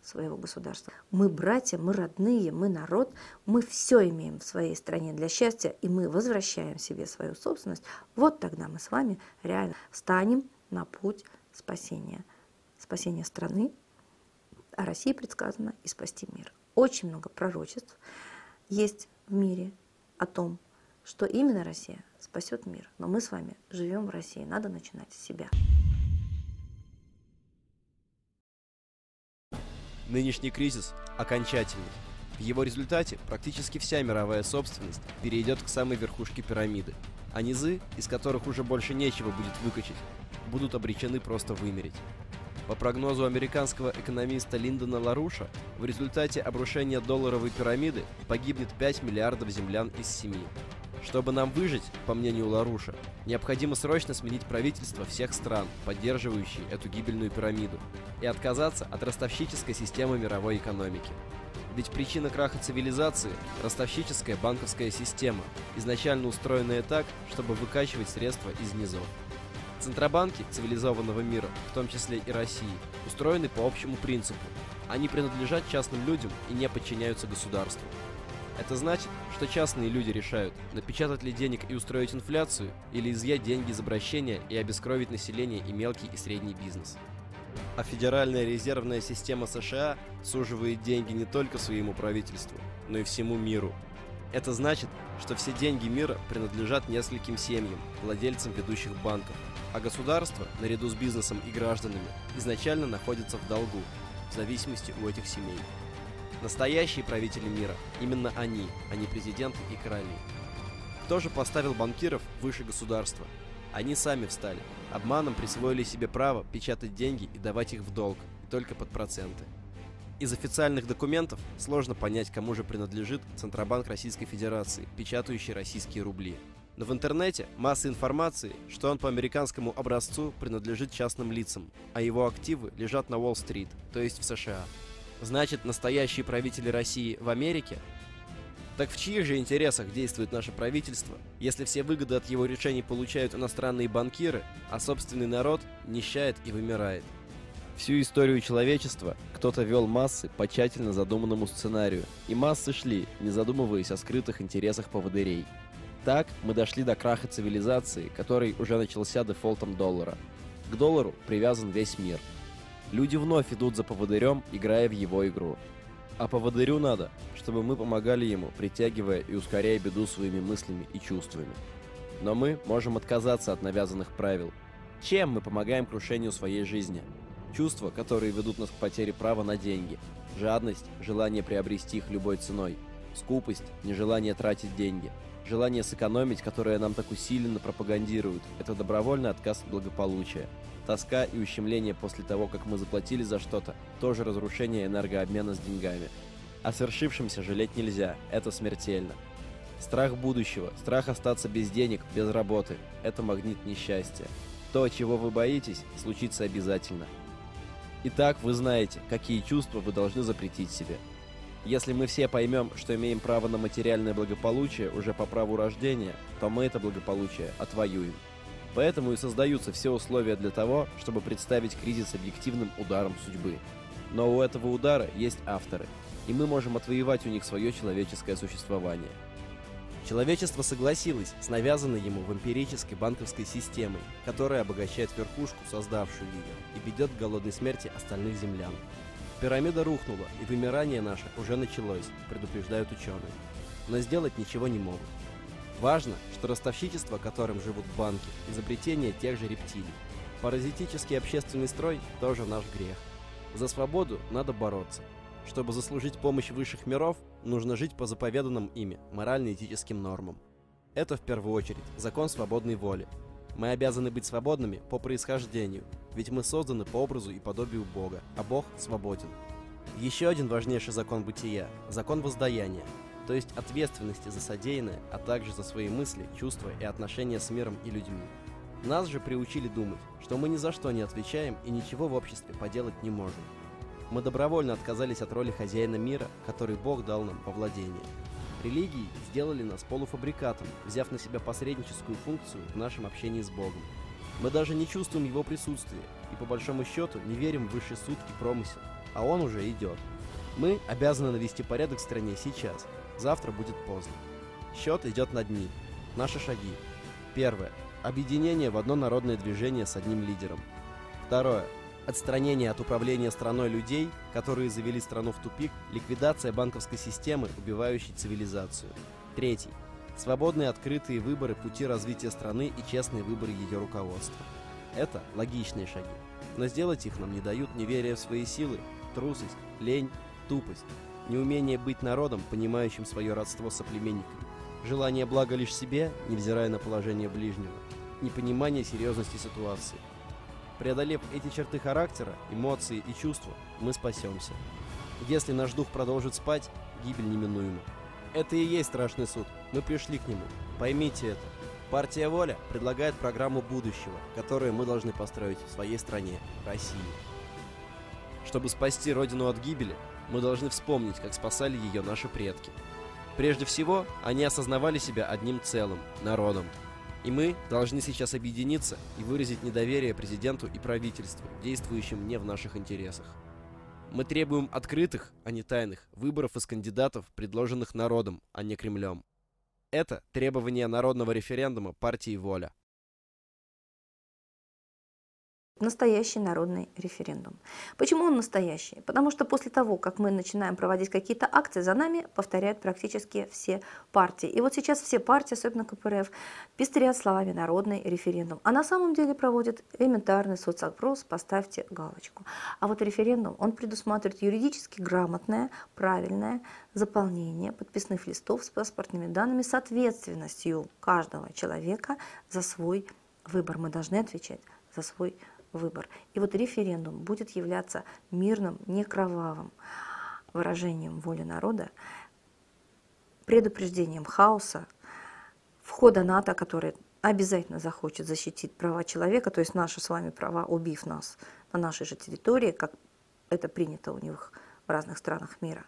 своего государства. Мы братья, мы родные, мы народ, мы все имеем в своей стране для счастья, и мы возвращаем себе свою собственность. Вот тогда мы с вами реально станем на путь спасения. Спасения страны, а России предсказано и спасти мир. Очень много пророчеств есть в мире о том, что именно Россия спасет мир. Но мы с вами живем в России, надо начинать с себя.
Нынешний кризис окончательный. В его результате практически вся мировая собственность перейдет к самой верхушке пирамиды, а низы, из которых уже больше нечего будет выкачать, будут обречены просто вымереть. По прогнозу американского экономиста Линдона Ларуша, в результате обрушения долларовой пирамиды погибнет 5 миллиардов землян из 7. Чтобы нам выжить, по мнению Ларуша, необходимо срочно сменить правительство всех стран, поддерживающие эту гибельную пирамиду, и отказаться от ростовщической системы мировой экономики. Ведь причина краха цивилизации – ростовщическая банковская система, изначально устроенная так, чтобы выкачивать средства из низов. Центробанки цивилизованного мира, в том числе и России, устроены по общему принципу. Они принадлежат частным людям и не подчиняются государству. Это значит, что частные люди решают, напечатать ли денег и устроить инфляцию, или изъять деньги из обращения и обескровить население и мелкий и средний бизнес. А Федеральная резервная система США суживает деньги не только своему правительству, но и всему миру. Это значит, что все деньги мира принадлежат нескольким семьям, владельцам ведущих банков, а государство, наряду с бизнесом и гражданами, изначально находится в долгу, в зависимости у этих семей. Настоящие правители мира – именно они, а не президенты и короли. Кто же поставил банкиров выше государства? Они сами встали, обманом присвоили себе право печатать деньги и давать их в долг, и только под проценты. Из официальных документов сложно понять, кому же принадлежит Центробанк Российской Федерации, печатающий российские рубли. Но в интернете масса информации, что он по американскому образцу принадлежит частным лицам, а его активы лежат на Уолл-стрит, то есть в США. Значит, настоящие правители России в Америке? Так в чьих же интересах действует наше правительство, если все выгоды от его решений получают иностранные банкиры, а собственный народ нищает и вымирает? Всю историю человечества кто-то вел массы по тщательно задуманному сценарию, и массы шли, не задумываясь о скрытых интересах поводырей. Так мы дошли до краха цивилизации, который уже начался дефолтом доллара. К доллару привязан весь мир – Люди вновь идут за поводырем, играя в его игру. А поводырю надо, чтобы мы помогали ему, притягивая и ускоряя беду своими мыслями и чувствами. Но мы можем отказаться от навязанных правил. Чем мы помогаем крушению своей жизни? Чувства, которые ведут нас к потере права на деньги. Жадность, желание приобрести их любой ценой. Скупость, нежелание тратить деньги. Желание сэкономить, которое нам так усиленно пропагандируют. Это добровольный отказ от благополучия. Тоска и ущемление после того, как мы заплатили за что-то, тоже разрушение энергообмена с деньгами. О свершившемся жалеть нельзя, это смертельно. Страх будущего, страх остаться без денег, без работы – это магнит несчастья. То, чего вы боитесь, случится обязательно. Итак, вы знаете, какие чувства вы должны запретить себе. Если мы все поймем, что имеем право на материальное благополучие уже по праву рождения, то мы это благополучие отвоюем. Поэтому и создаются все условия для того, чтобы представить кризис объективным ударом судьбы. Но у этого удара есть авторы, и мы можем отвоевать у них свое человеческое существование. Человечество согласилось с навязанной ему в эмпирической банковской системой, которая обогащает верхушку, создавшую ее, и ведет к голодной смерти остальных землян. Пирамида рухнула, и вымирание наше уже началось, предупреждают ученые. Но сделать ничего не могут. Важно, что ростовщичество, которым живут банки, изобретение тех же рептилий. Паразитический общественный строй – тоже наш грех. За свободу надо бороться. Чтобы заслужить помощь высших миров, нужно жить по заповеданным ими морально-этическим нормам. Это в первую очередь закон свободной воли. Мы обязаны быть свободными по происхождению, ведь мы созданы по образу и подобию Бога, а Бог свободен. Еще один важнейший закон бытия – закон воздаяния, то есть ответственности за содеянное, а также за свои мысли, чувства и отношения с миром и людьми. Нас же приучили думать, что мы ни за что не отвечаем и ничего в обществе поделать не можем. Мы добровольно отказались от роли хозяина мира, который Бог дал нам по владению. Религии сделали нас полуфабрикатом, взяв на себя посредническую функцию в нашем общении с Богом. Мы даже не чувствуем его присутствия и по большому счету не верим в высший суд и промысел, а он уже идет. Мы обязаны навести порядок в стране сейчас, завтра будет поздно. Счет идет на дни. Наши шаги. Первое. Объединение в одно народное движение с одним лидером. Второе. Отстранение от управления страной людей, которые завели страну в тупик, ликвидация банковской системы, убивающей цивилизацию. Третий. Свободные открытые выборы пути развития страны и честные выборы ее руководства. Это логичные шаги. Но сделать их нам не дают неверие в свои силы, трусость, лень, тупость, неумение быть народом, понимающим свое родство с соплеменниками, желание блага лишь себе, невзирая на положение ближнего, непонимание серьезности ситуации. Преодолев эти черты характера, эмоции и чувства, мы спасемся. Если наш дух продолжит спать, гибель неминуема. Это и есть страшный суд. Мы пришли к нему. Поймите это. Партия «Воля» предлагает программу будущего, которую мы должны построить в своей стране, России. Чтобы спасти Родину от гибели, мы должны вспомнить, как спасали ее наши предки. Прежде всего, они осознавали себя одним целым – народом. И мы должны сейчас объединиться и выразить недоверие президенту и правительству, действующим не в наших интересах. Мы требуем открытых, а не тайных, выборов из кандидатов, предложенных народом, а не Кремлем. Это требование народного референдума партии «Воля».
Настоящий народный референдум. Почему он настоящий? Потому что после того, как мы начинаем проводить какие-то акции, за нами повторяют практически все партии. И вот сейчас все партии, особенно КПРФ, пестрят словами «народный референдум». А на самом деле проводят элементарный соцопрос «поставьте галочку». А вот референдум, он предусматривает юридически грамотное, правильное заполнение подписных листов с паспортными данными с ответственностью каждого человека за свой выбор. Мы должны отвечать за свой выбор. И вот референдум будет являться мирным, не кровавым выражением воли народа, предупреждением хаоса, входа НАТО, который обязательно захочет защитить права человека, то есть наши с вами права, убив нас на нашей же территории, как это принято у них в разных странах мира.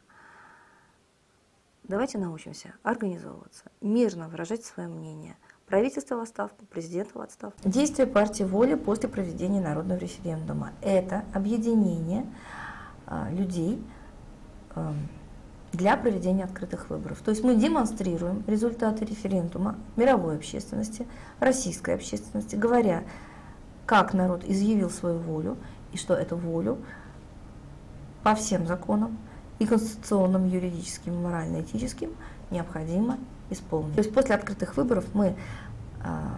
Давайте научимся организовываться, мирно выражать свое мнение – правительство в отставку, президент в отставку. Действие партии «Воля» после проведения народного референдума – это объединение а, людей а, для проведения открытых выборов. То есть мы демонстрируем результаты референдума мировой общественности, российской общественности, говоря, как народ изъявил свою волю и что эту волю по всем законам и конституционным, юридическим, морально-этическим необходимо исполнить. То есть после открытых выборов мы, а,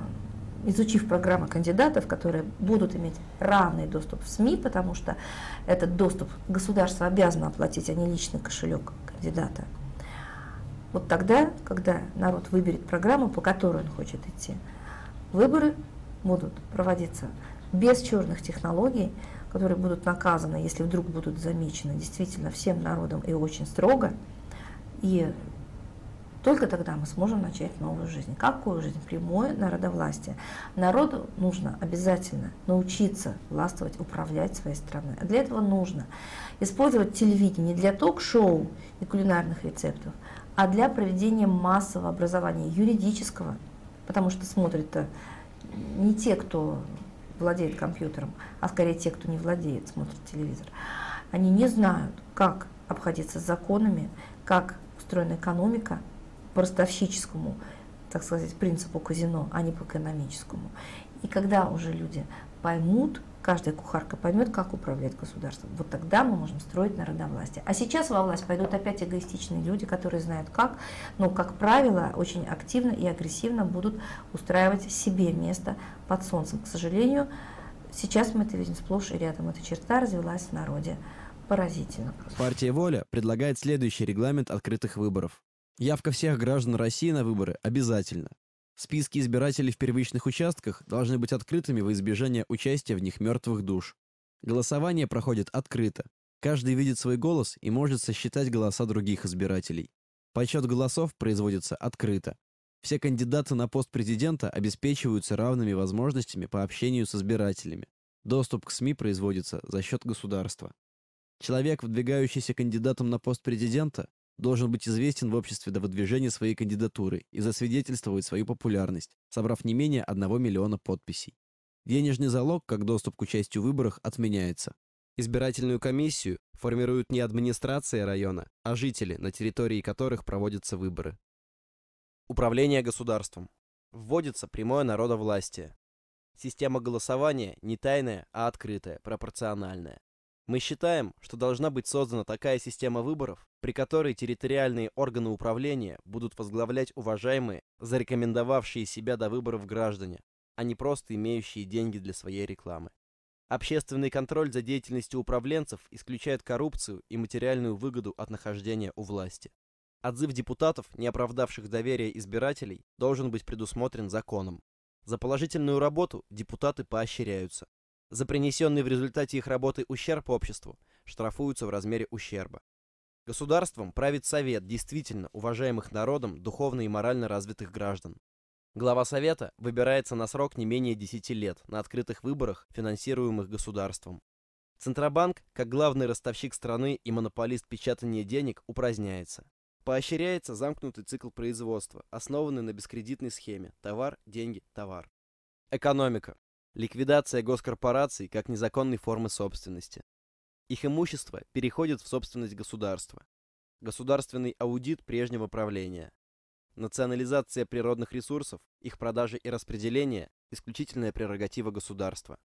изучив программы кандидатов, которые будут иметь равный доступ в СМИ, потому что этот доступ государство обязано оплатить, а не личный кошелек кандидата. Вот тогда, когда народ выберет программу, по которой он хочет идти, выборы будут проводиться без черных технологий, которые будут наказаны, если вдруг будут замечены действительно всем народом и очень строго. И только тогда мы сможем начать новую жизнь. Какую жизнь? Прямое народовластие. Народу нужно обязательно научиться властвовать, управлять своей страной. А для этого нужно использовать телевидение не для ток-шоу и кулинарных рецептов, а для проведения массового образования юридического, потому что смотрят не те, кто владеет компьютером, а скорее те, кто не владеет, смотрит телевизор. Они не знают, как обходиться с законами, как устроена экономика, по ростовщическому, так сказать, принципу казино, а не по экономическому. И когда уже люди поймут, каждая кухарка поймет, как управлять государством, вот тогда мы можем строить народовластие. А сейчас во власть пойдут опять эгоистичные люди, которые знают как, но, как правило, очень активно и агрессивно будут устраивать себе место под солнцем. К сожалению, сейчас мы это видим сплошь и рядом. Эта черта развелась в народе поразительно.
Просто. Партия «Воля» предлагает следующий регламент открытых выборов. Явка всех граждан России на выборы обязательна. Списки избирателей в первичных участках должны быть открытыми во избежание участия в них мертвых душ. Голосование проходит открыто. Каждый видит свой голос и может сосчитать голоса других избирателей. Подсчет голосов производится открыто. Все кандидаты на пост президента обеспечиваются равными возможностями по общению с избирателями. Доступ к СМИ производится за счет государства. Человек, выдвигающийся кандидатом на пост президента, должен быть известен в обществе до выдвижения своей кандидатуры и засвидетельствовать свою популярность, собрав не менее 1 миллиона подписей. Денежный залог, как доступ к участию в выборах, отменяется. Избирательную комиссию формируют не администрация района, а жители, на территории которых проводятся выборы.
Управление государством. Вводится прямое народовластие. Система голосования не тайная, а открытая, пропорциональная. Мы считаем, что должна быть создана такая система выборов, при которой территориальные органы управления будут возглавлять уважаемые, зарекомендовавшие себя до выборов граждане, а не просто имеющие деньги для своей рекламы. Общественный контроль за деятельностью управленцев исключает коррупцию и материальную выгоду от нахождения у власти. Отзыв депутатов, не оправдавших доверия избирателей, должен быть предусмотрен законом. За положительную работу депутаты поощряются. За принесенный в результате их работы ущерб обществу штрафуются в размере ущерба. Государством правит совет действительно уважаемых народом духовно и морально развитых граждан. Глава совета выбирается на срок не менее 10 лет на открытых выборах, финансируемых государством. Центробанк, как главный ростовщик страны и монополист печатания денег, упраздняется. Поощряется замкнутый цикл производства, основанный на бескредитной схеме «товар, деньги, товар». Экономика. Ликвидация госкорпораций как незаконной формы собственности. Их имущество переходит в собственность государства. Государственный аудит прежнего правления. Национализация природных ресурсов, их продажи и распределение – исключительная прерогатива государства.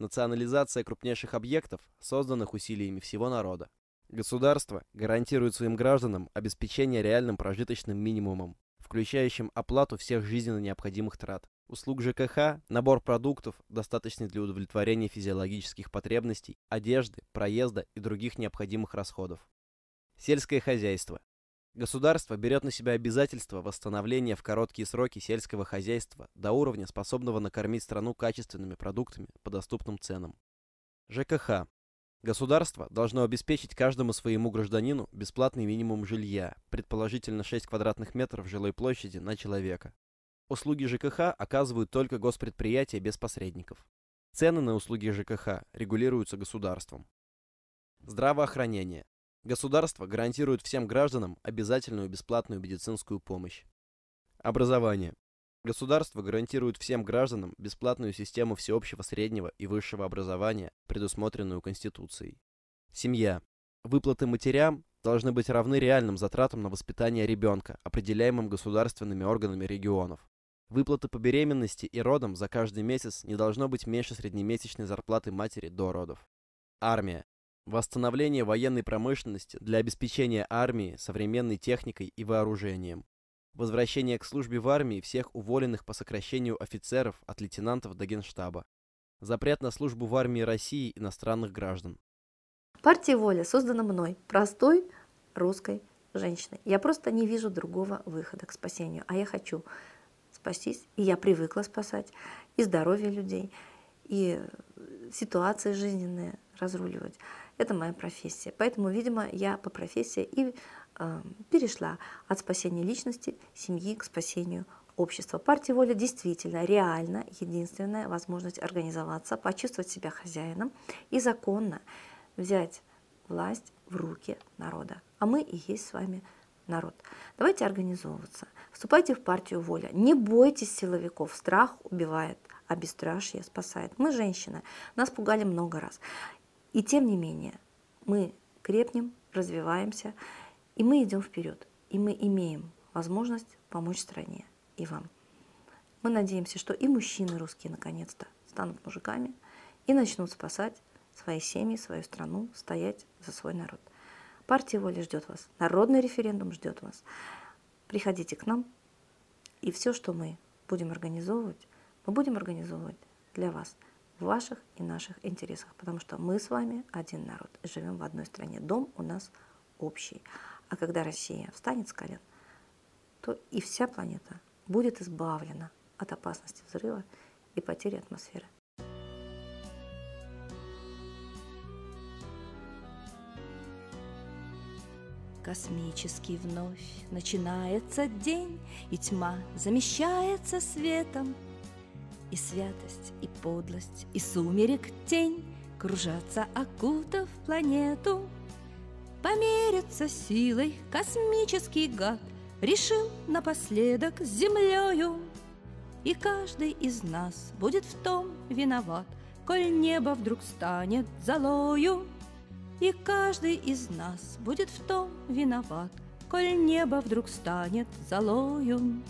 Национализация крупнейших объектов, созданных усилиями всего народа. Государство гарантирует своим гражданам обеспечение реальным прожиточным минимумом, включающим оплату всех жизненно необходимых трат, услуг ЖКХ, набор продуктов, достаточный для удовлетворения физиологических потребностей, одежды, проезда и других необходимых расходов. Сельское хозяйство. Государство берет на себя обязательство восстановления в короткие сроки сельского хозяйства до уровня, способного накормить страну качественными продуктами по доступным ценам. ЖКХ. Государство должно обеспечить каждому своему гражданину бесплатный минимум жилья, предположительно 6 квадратных метров жилой площади на человека. Услуги ЖКХ оказывают только госпредприятия без посредников. Цены на услуги ЖКХ регулируются государством. Здравоохранение. Государство гарантирует всем гражданам обязательную бесплатную медицинскую помощь. Образование. Государство гарантирует всем гражданам бесплатную систему всеобщего среднего и высшего образования, предусмотренную Конституцией. Семья. Выплаты матерям должны быть равны реальным затратам на воспитание ребенка, определяемым государственными органами регионов. Выплаты по беременности и родам за каждый месяц не должно быть меньше среднемесячной зарплаты матери до родов. Армия. Восстановление военной промышленности для обеспечения армии современной техникой и вооружением. Возвращение к службе в армии всех уволенных по сокращению офицеров от лейтенантов до генштаба. Запрет на службу в армии России иностранных граждан.
Партия «Воля» создана мной, простой русской женщиной. Я просто не вижу другого выхода к спасению, а я хочу спастись, и я привыкла спасать и здоровье людей, и ситуации жизненные разруливать. Это моя профессия. Поэтому, видимо, я по профессии и э, перешла от спасения личности, семьи к спасению общества. Партия воля действительно, реально единственная возможность организоваться, почувствовать себя хозяином и законно взять власть в руки народа. А мы и есть с вами народ. Давайте организовываться. Вступайте в партию воля. Не бойтесь силовиков. Страх убивает, а бесстрашие спасает. Мы женщины. Нас пугали много раз. И тем не менее, мы крепнем, развиваемся, и мы идем вперед. И мы имеем возможность помочь стране и вам. Мы надеемся, что и мужчины русские наконец-то станут мужиками и начнут спасать свои семьи, свою страну, стоять за свой народ. Партия воли ждет вас. Народный референдум ждет вас. Приходите к нам, и все, что мы будем организовывать, мы будем организовывать для вас в ваших и наших интересах, потому что мы с вами один народ, живем в одной стране. Дом у нас общий. А когда Россия встанет с колен, то и вся планета
будет избавлена от опасности взрыва и потери атмосферы.
Космический вновь начинается день, И тьма замещается светом, И святость, и подлость, и сумерек тень Кружатся, окутав планету. Помериться силой космический гад Решил напоследок с землею. И каждый из нас будет в том виноват, Коль небо вдруг станет золою. И каждый из нас будет в том виноват, Коль небо вдруг станет золою.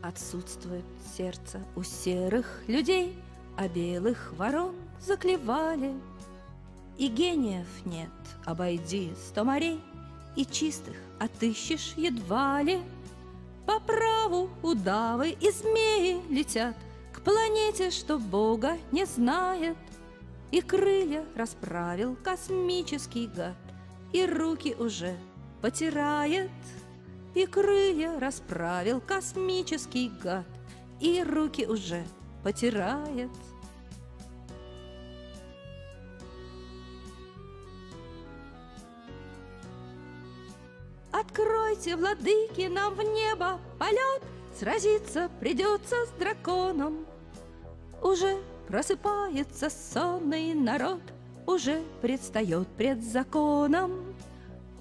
Отсутствует сердце у серых людей, А белых ворон заклевали. И гениев нет, обойди сто морей, И чистых отыщешь едва ли — по праву удавы и змеи летят К планете, что Бога не знает. И крылья расправил космический гад, И руки уже потирает. И крылья расправил космический гад, И руки уже потирает. Откройте, владыки, нам в небо полет, Сразиться придется с драконом. Уже просыпается сонный народ, Уже предстает пред законом.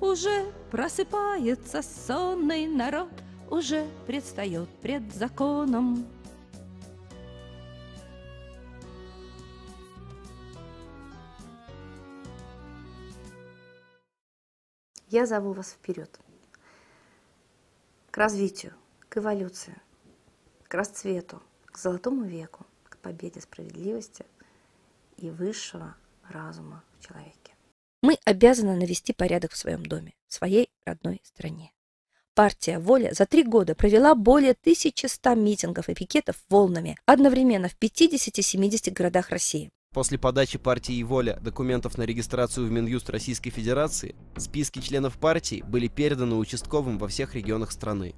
Уже просыпается сонный народ, Уже предстает пред законом.
Я зову вас вперед к развитию, к эволюции, к расцвету, к золотому веку, к победе справедливости и высшего разума в человеке.
Мы обязаны навести порядок в своем доме, в своей родной стране. Партия «Воля» за три года провела более 1100 митингов и пикетов волнами одновременно в 50-70 городах России.
После подачи партии «Воля» документов на регистрацию в Минюст Российской Федерации, списки членов партии были переданы участковым во всех регионах страны.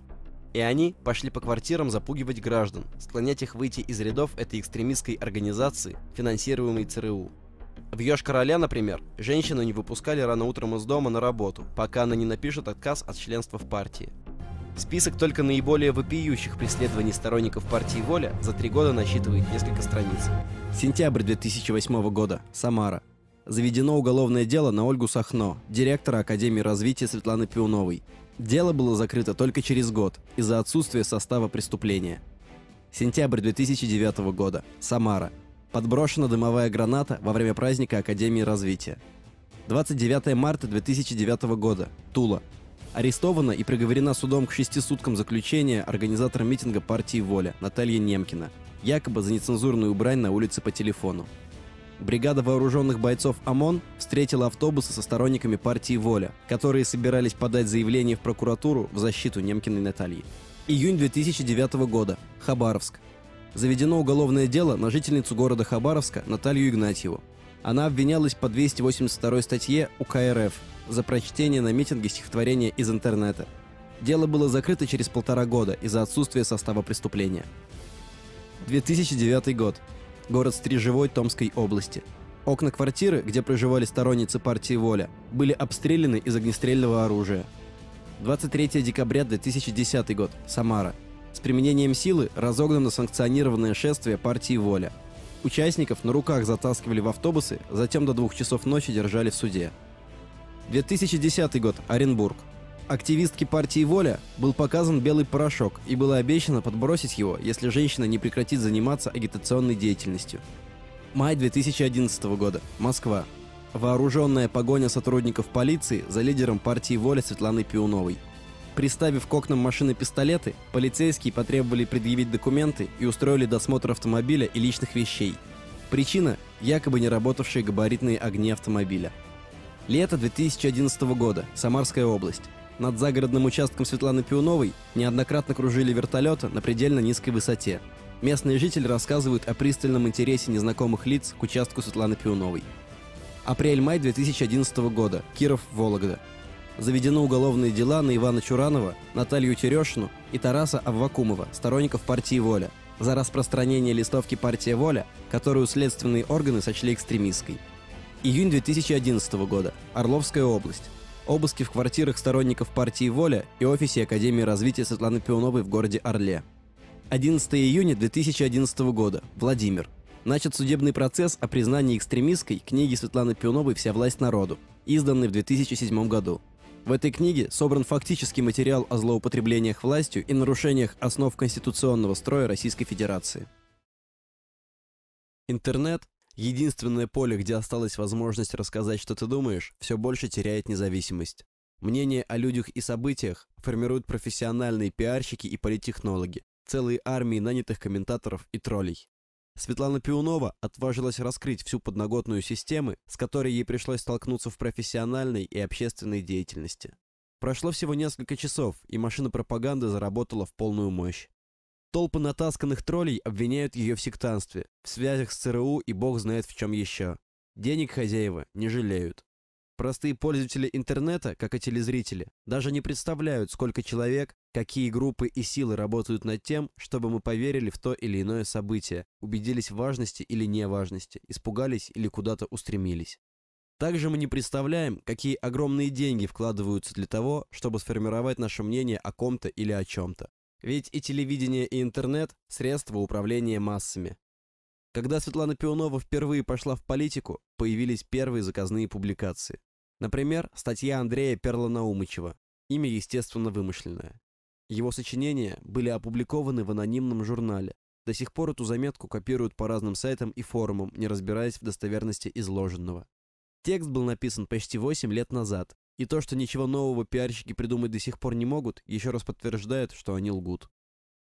И они пошли по квартирам запугивать граждан, склонять их выйти из рядов этой экстремистской организации, финансируемой ЦРУ. В Ёж-Короля, например, женщину не выпускали рано утром из дома на работу, пока она не напишет отказ от членства в партии. Список только наиболее вопиющих преследований сторонников партии «Воля» за три года насчитывает несколько страниц. Сентябрь 2008 года. Самара. Заведено уголовное дело на Ольгу Сахно, директора Академии развития Светланы Пиуновой. Дело было закрыто только через год из-за отсутствия состава преступления. Сентябрь 2009 года. Самара. Подброшена дымовая граната во время праздника Академии развития. 29 марта 2009 года. Тула. Арестована и приговорена судом к шести суткам заключения организатор митинга партии «Воля» Наталья Немкина, якобы за нецензурную брань на улице по телефону. Бригада вооруженных бойцов ОМОН встретила автобусы со сторонниками партии «Воля», которые собирались подать заявление в прокуратуру в защиту Немкиной Натальи. Июнь 2009 года. Хабаровск. Заведено уголовное дело на жительницу города Хабаровска Наталью Игнатьеву. Она обвинялась по 282 статье УК РФ за прочтение на митинге стихотворения из интернета. Дело было закрыто через полтора года из-за отсутствия состава преступления. 2009 год. Город Стрижевой Томской области. Окна квартиры, где проживали сторонницы партии «Воля», были обстреляны из огнестрельного оружия. 23 декабря 2010 год. Самара. С применением силы разогнано санкционированное шествие партии «Воля». Участников на руках затаскивали в автобусы, затем до двух часов ночи держали в суде. 2010 год. Оренбург. Активистке партии «Воля» был показан белый порошок и было обещано подбросить его, если женщина не прекратит заниматься агитационной деятельностью. Май 2011 года. Москва. Вооруженная погоня сотрудников полиции за лидером партии «Воля» Светланой Пиуновой. Приставив к окнам машины пистолеты, полицейские потребовали предъявить документы и устроили досмотр автомобиля и личных вещей. Причина – якобы не работавшие габаритные огни автомобиля. Лето 2011 года. Самарская область. Над загородным участком Светланы Пиуновой неоднократно кружили вертолеты на предельно низкой высоте. Местные жители рассказывают о пристальном интересе незнакомых лиц к участку Светланы Пиуновой. Апрель-май 2011 года. Киров, Вологда. Заведены уголовные дела на Ивана Чуранова, Наталью Терешину и Тараса Аввакумова, сторонников партии «Воля», за распространение листовки «Партия Воля», которую следственные органы сочли экстремистской. Июнь 2011 года. Орловская область. Обыски в квартирах сторонников партии «Воля» и офисе Академии развития Светланы Пионовой в городе Орле. 11 июня 2011 года. Владимир. Начат судебный процесс о признании экстремистской книги Светланы Пионовой «Вся власть народу», изданной в 2007 году. В этой книге собран фактический материал о злоупотреблениях властью и нарушениях основ конституционного строя Российской Федерации. Интернет — единственное поле, где осталась возможность рассказать, что ты думаешь, все больше теряет независимость. Мнение о людях и событиях формируют профессиональные пиарщики и политтехнологи, целые армии нанятых комментаторов и троллей. Светлана Пиунова отважилась раскрыть всю подноготную систему, с которой ей пришлось столкнуться в профессиональной и общественной деятельности. Прошло всего несколько часов, и машина пропаганды заработала в полную мощь. Толпы натасканных троллей обвиняют ее в сектанстве, в связях с ЦРУ и бог знает в чем еще. Денег хозяева не жалеют. Простые пользователи интернета, как и телезрители, даже не представляют, сколько человек, какие группы и силы работают над тем, чтобы мы поверили в то или иное событие, убедились в важности или неважности, испугались или куда-то устремились. Также мы не представляем, какие огромные деньги вкладываются для того, чтобы сформировать наше мнение о ком-то или о чем-то. Ведь и телевидение, и интернет – средства управления массами. Когда Светлана Пионова впервые пошла в политику, появились первые заказные публикации. Например, статья Андрея Перла-Наумычева «Имя, естественно, вымышленное». Его сочинения были опубликованы в анонимном журнале. До сих пор эту заметку копируют по разным сайтам и форумам, не разбираясь в достоверности изложенного. Текст был написан почти 8 лет назад, и то, что ничего нового пиарщики придумать до сих пор не могут, еще раз подтверждает, что они лгут.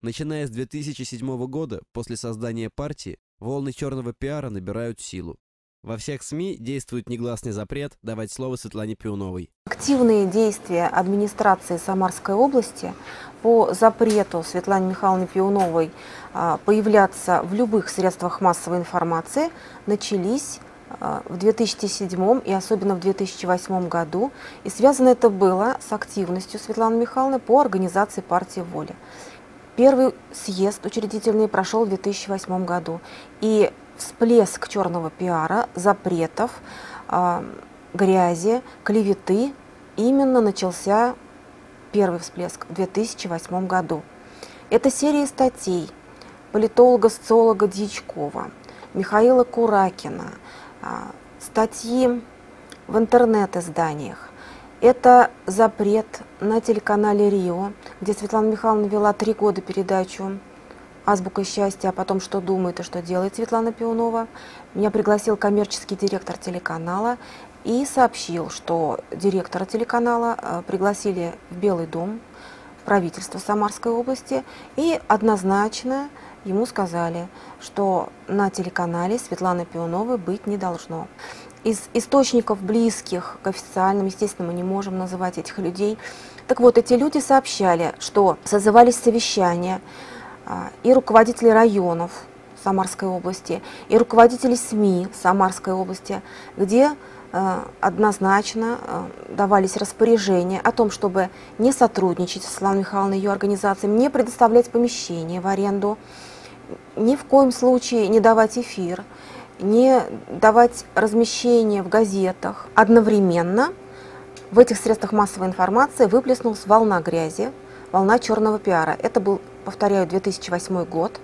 Начиная с 2007 года, после создания партии, волны черного пиара набирают силу. Во всех СМИ действует негласный запрет давать слово Светлане Пиуновой.
Активные действия администрации Самарской области по запрету Светлане Михайловне Пиуновой а, появляться в любых средствах массовой информации начались в 2007 и особенно в 2008 году. И связано это было с активностью Светланы Михайловны по организации партии «Воля». Первый съезд учредительный прошел в 2008 году. И всплеск черного пиара, запретов, э, грязи, клеветы именно начался первый всплеск в 2008 году. Это серия статей политолога-социолога Дьячкова, Михаила Куракина, э, статьи в интернет-изданиях, это запрет на телеканале «Рио», где Светлана Михайловна вела три года передачу «Азбука счастья», а потом «Что думает и что делает Светлана Пионова». Меня пригласил коммерческий директор телеканала и сообщил, что директора телеканала э, пригласили в Белый дом, в правительство Самарской области, и однозначно ему сказали, что на телеканале Светланы Пионовой быть не должно из источников близких к официальным, естественно, мы не можем называть этих людей. Так вот, эти люди сообщали, что созывались совещания а, и руководители районов Самарской области, и руководители СМИ Самарской области, где а, однозначно а, давались распоряжения о том, чтобы не сотрудничать с Светланой Михайловной и ее организацией, не предоставлять помещение в аренду, ни в коем случае не давать эфир, не давать размещение в газетах. Одновременно в этих средствах массовой информации выплеснулась волна грязи, волна черного пиара. Это был, повторяю, 2008 год.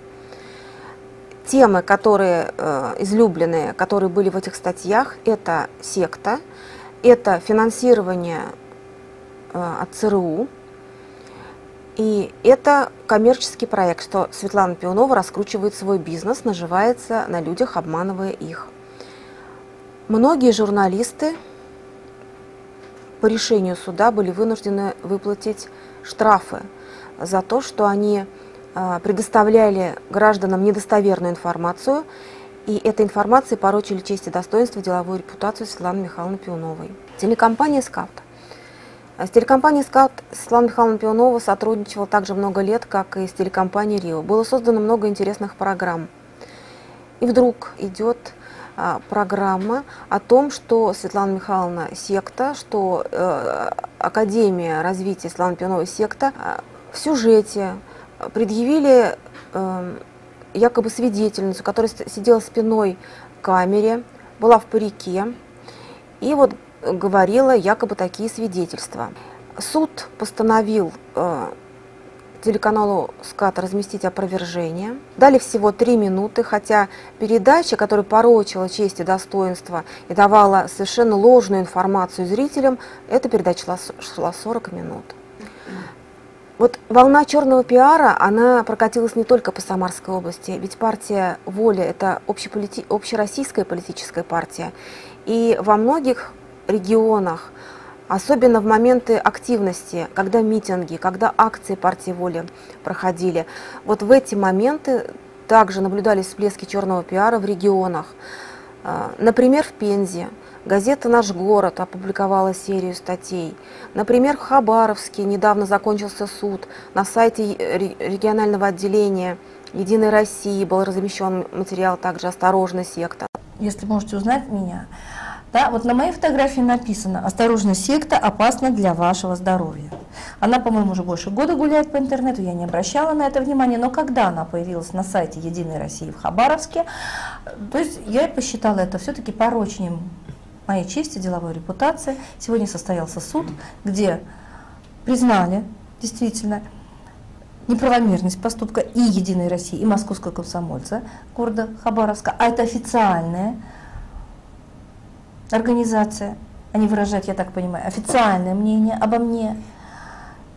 Темы, которые э, излюбленные, которые были в этих статьях, это секта, это финансирование э, от ЦРУ, и это коммерческий проект, что Светлана Пионова раскручивает свой бизнес, наживается на людях, обманывая их. Многие журналисты по решению суда были вынуждены выплатить штрафы за то, что они а, предоставляли гражданам недостоверную информацию, и этой информацией порочили честь и достоинство, деловую репутацию Светланы Михайловны Пионовой. Телекомпания «Скаут» с телекомпанией «Скаут» Светлана Михайловна Пионова сотрудничала также много лет, как и с телекомпанией «Рио». Было создано много интересных программ. И вдруг идет а, программа о том, что Светлана Михайловна секта, что э, Академия развития Светланы Пионовой секта а, в сюжете предъявили э, якобы свидетельницу, которая сидела спиной к камере, была в парике, и вот говорила якобы такие свидетельства. Суд постановил э, телеканалу СКАТ разместить опровержение. Дали всего три минуты, хотя передача, которая порочила честь и достоинство и давала совершенно ложную информацию зрителям, эта передача шла, шла 40 минут. Вот волна черного пиара, она прокатилась не только по Самарской области, ведь партия «Воля» — это общероссийская политическая партия. И во многих регионах Особенно в моменты активности, когда митинги, когда акции партии воли проходили. Вот в эти моменты также наблюдались всплески черного пиара в регионах. А, например, в Пензе газета «Наш город» опубликовала серию статей. Например, в Хабаровске недавно закончился суд. На сайте регионального отделения «Единой России» был размещен материал также «Осторожно, секта».
Если можете узнать меня, да, вот на моей фотографии написано «Осторожно, секта опасна для вашего здоровья». Она, по-моему, уже больше года гуляет по интернету, я не обращала на это внимания, но когда она появилась на сайте «Единой России» в Хабаровске, то есть я посчитала это все-таки порочнем моей чести, деловой репутации. Сегодня состоялся суд, где признали действительно неправомерность поступка и Единой России, и Московского комсомольца города Хабаровска, а это официальное организация, они выражают, я так понимаю, официальное мнение обо мне.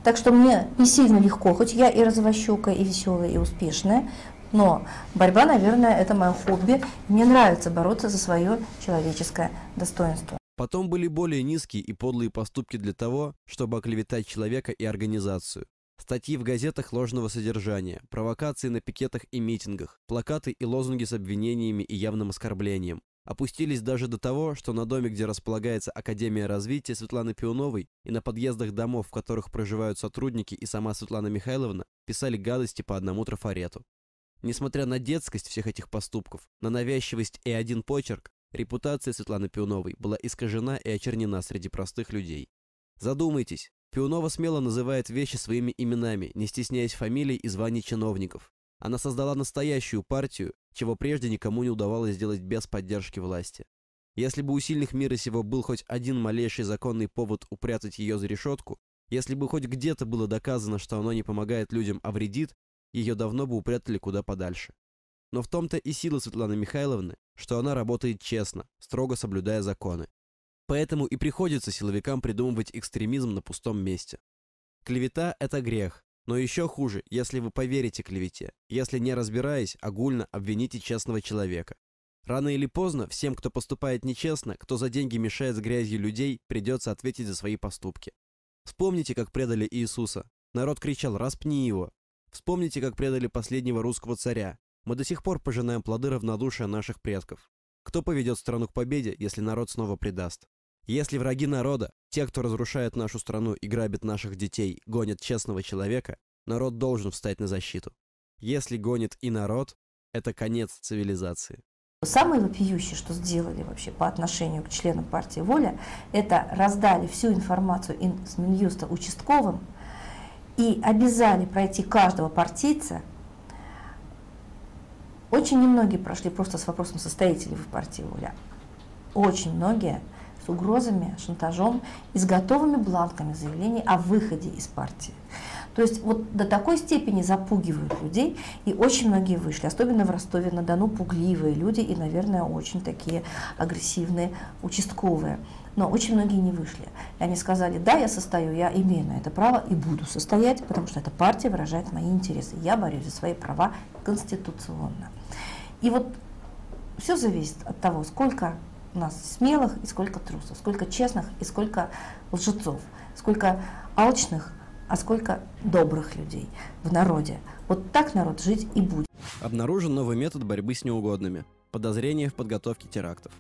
Так что мне не сильно легко, хоть я и развощекая, и веселая, и успешная, но борьба, наверное, это мое хобби. Мне нравится бороться за свое человеческое достоинство.
Потом были более низкие и подлые поступки для того, чтобы оклеветать человека и организацию. Статьи в газетах ложного содержания, провокации на пикетах и митингах, плакаты и лозунги с обвинениями и явным оскорблением, Опустились даже до того, что на доме, где располагается Академия развития Светланы Пионовой, и на подъездах домов, в которых проживают сотрудники и сама Светлана Михайловна, писали гадости по одному трафарету. Несмотря на детскость всех этих поступков, на навязчивость и один почерк, репутация Светланы Пионовой была искажена и очернена среди простых людей. Задумайтесь, Пионова смело называет вещи своими именами, не стесняясь фамилий и званий чиновников. Она создала настоящую партию, чего прежде никому не удавалось сделать без поддержки власти. Если бы у сильных мира сего был хоть один малейший законный повод упрятать ее за решетку, если бы хоть где-то было доказано, что оно не помогает людям, а вредит, ее давно бы упрятали куда подальше. Но в том-то и сила Светланы Михайловны, что она работает честно, строго соблюдая законы. Поэтому и приходится силовикам придумывать экстремизм на пустом месте. Клевета – это грех, но еще хуже, если вы поверите клевете, если не разбираясь, огульно обвините честного человека. Рано или поздно всем, кто поступает нечестно, кто за деньги мешает с грязью людей, придется ответить за свои поступки. Вспомните, как предали Иисуса. Народ кричал «распни его». Вспомните, как предали последнего русского царя. Мы до сих пор пожинаем плоды равнодушия наших предков. Кто поведет страну к победе, если народ снова предаст? Если враги народа, те, кто разрушает нашу страну и грабит наших детей, гонят честного человека, народ должен встать на защиту. Если гонит и народ, это конец цивилизации.
Самое вопиющее, что сделали вообще по отношению к членам партии «Воля», это раздали всю информацию из Минюста участковым и обязали пройти каждого партийца. Очень немногие прошли просто с вопросом, состоите ли вы в партии «Воля». Очень многие угрозами, шантажом и с готовыми бланками заявлений о выходе из партии. То есть вот до такой степени запугивают людей, и очень многие вышли, особенно в Ростове-на-Дону пугливые люди и, наверное, очень такие агрессивные участковые. Но очень многие не вышли. И они сказали, да, я состою, я имею на это право и буду состоять, потому что эта партия выражает мои интересы. Я борюсь за свои права конституционно. И вот все зависит от того, сколько у нас смелых и сколько трусов, сколько честных и сколько лжецов, сколько алчных, а сколько добрых людей в народе. Вот так народ жить и будет.
Обнаружен новый метод борьбы с неугодными – подозрение в подготовке терактов.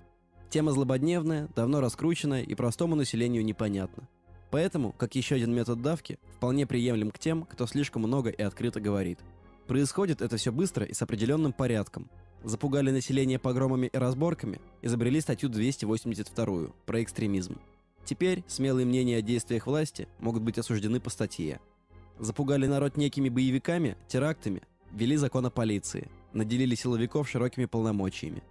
Тема злободневная, давно раскрученная и простому населению непонятна. Поэтому, как еще один метод давки, вполне приемлем к тем, кто слишком много и открыто говорит. Происходит это все быстро и с определенным порядком. Запугали население погромами и разборками, изобрели статью 282 про экстремизм. Теперь смелые мнения о действиях власти могут быть осуждены по статье. Запугали народ некими боевиками, терактами, ввели закон о полиции, наделили силовиков широкими полномочиями.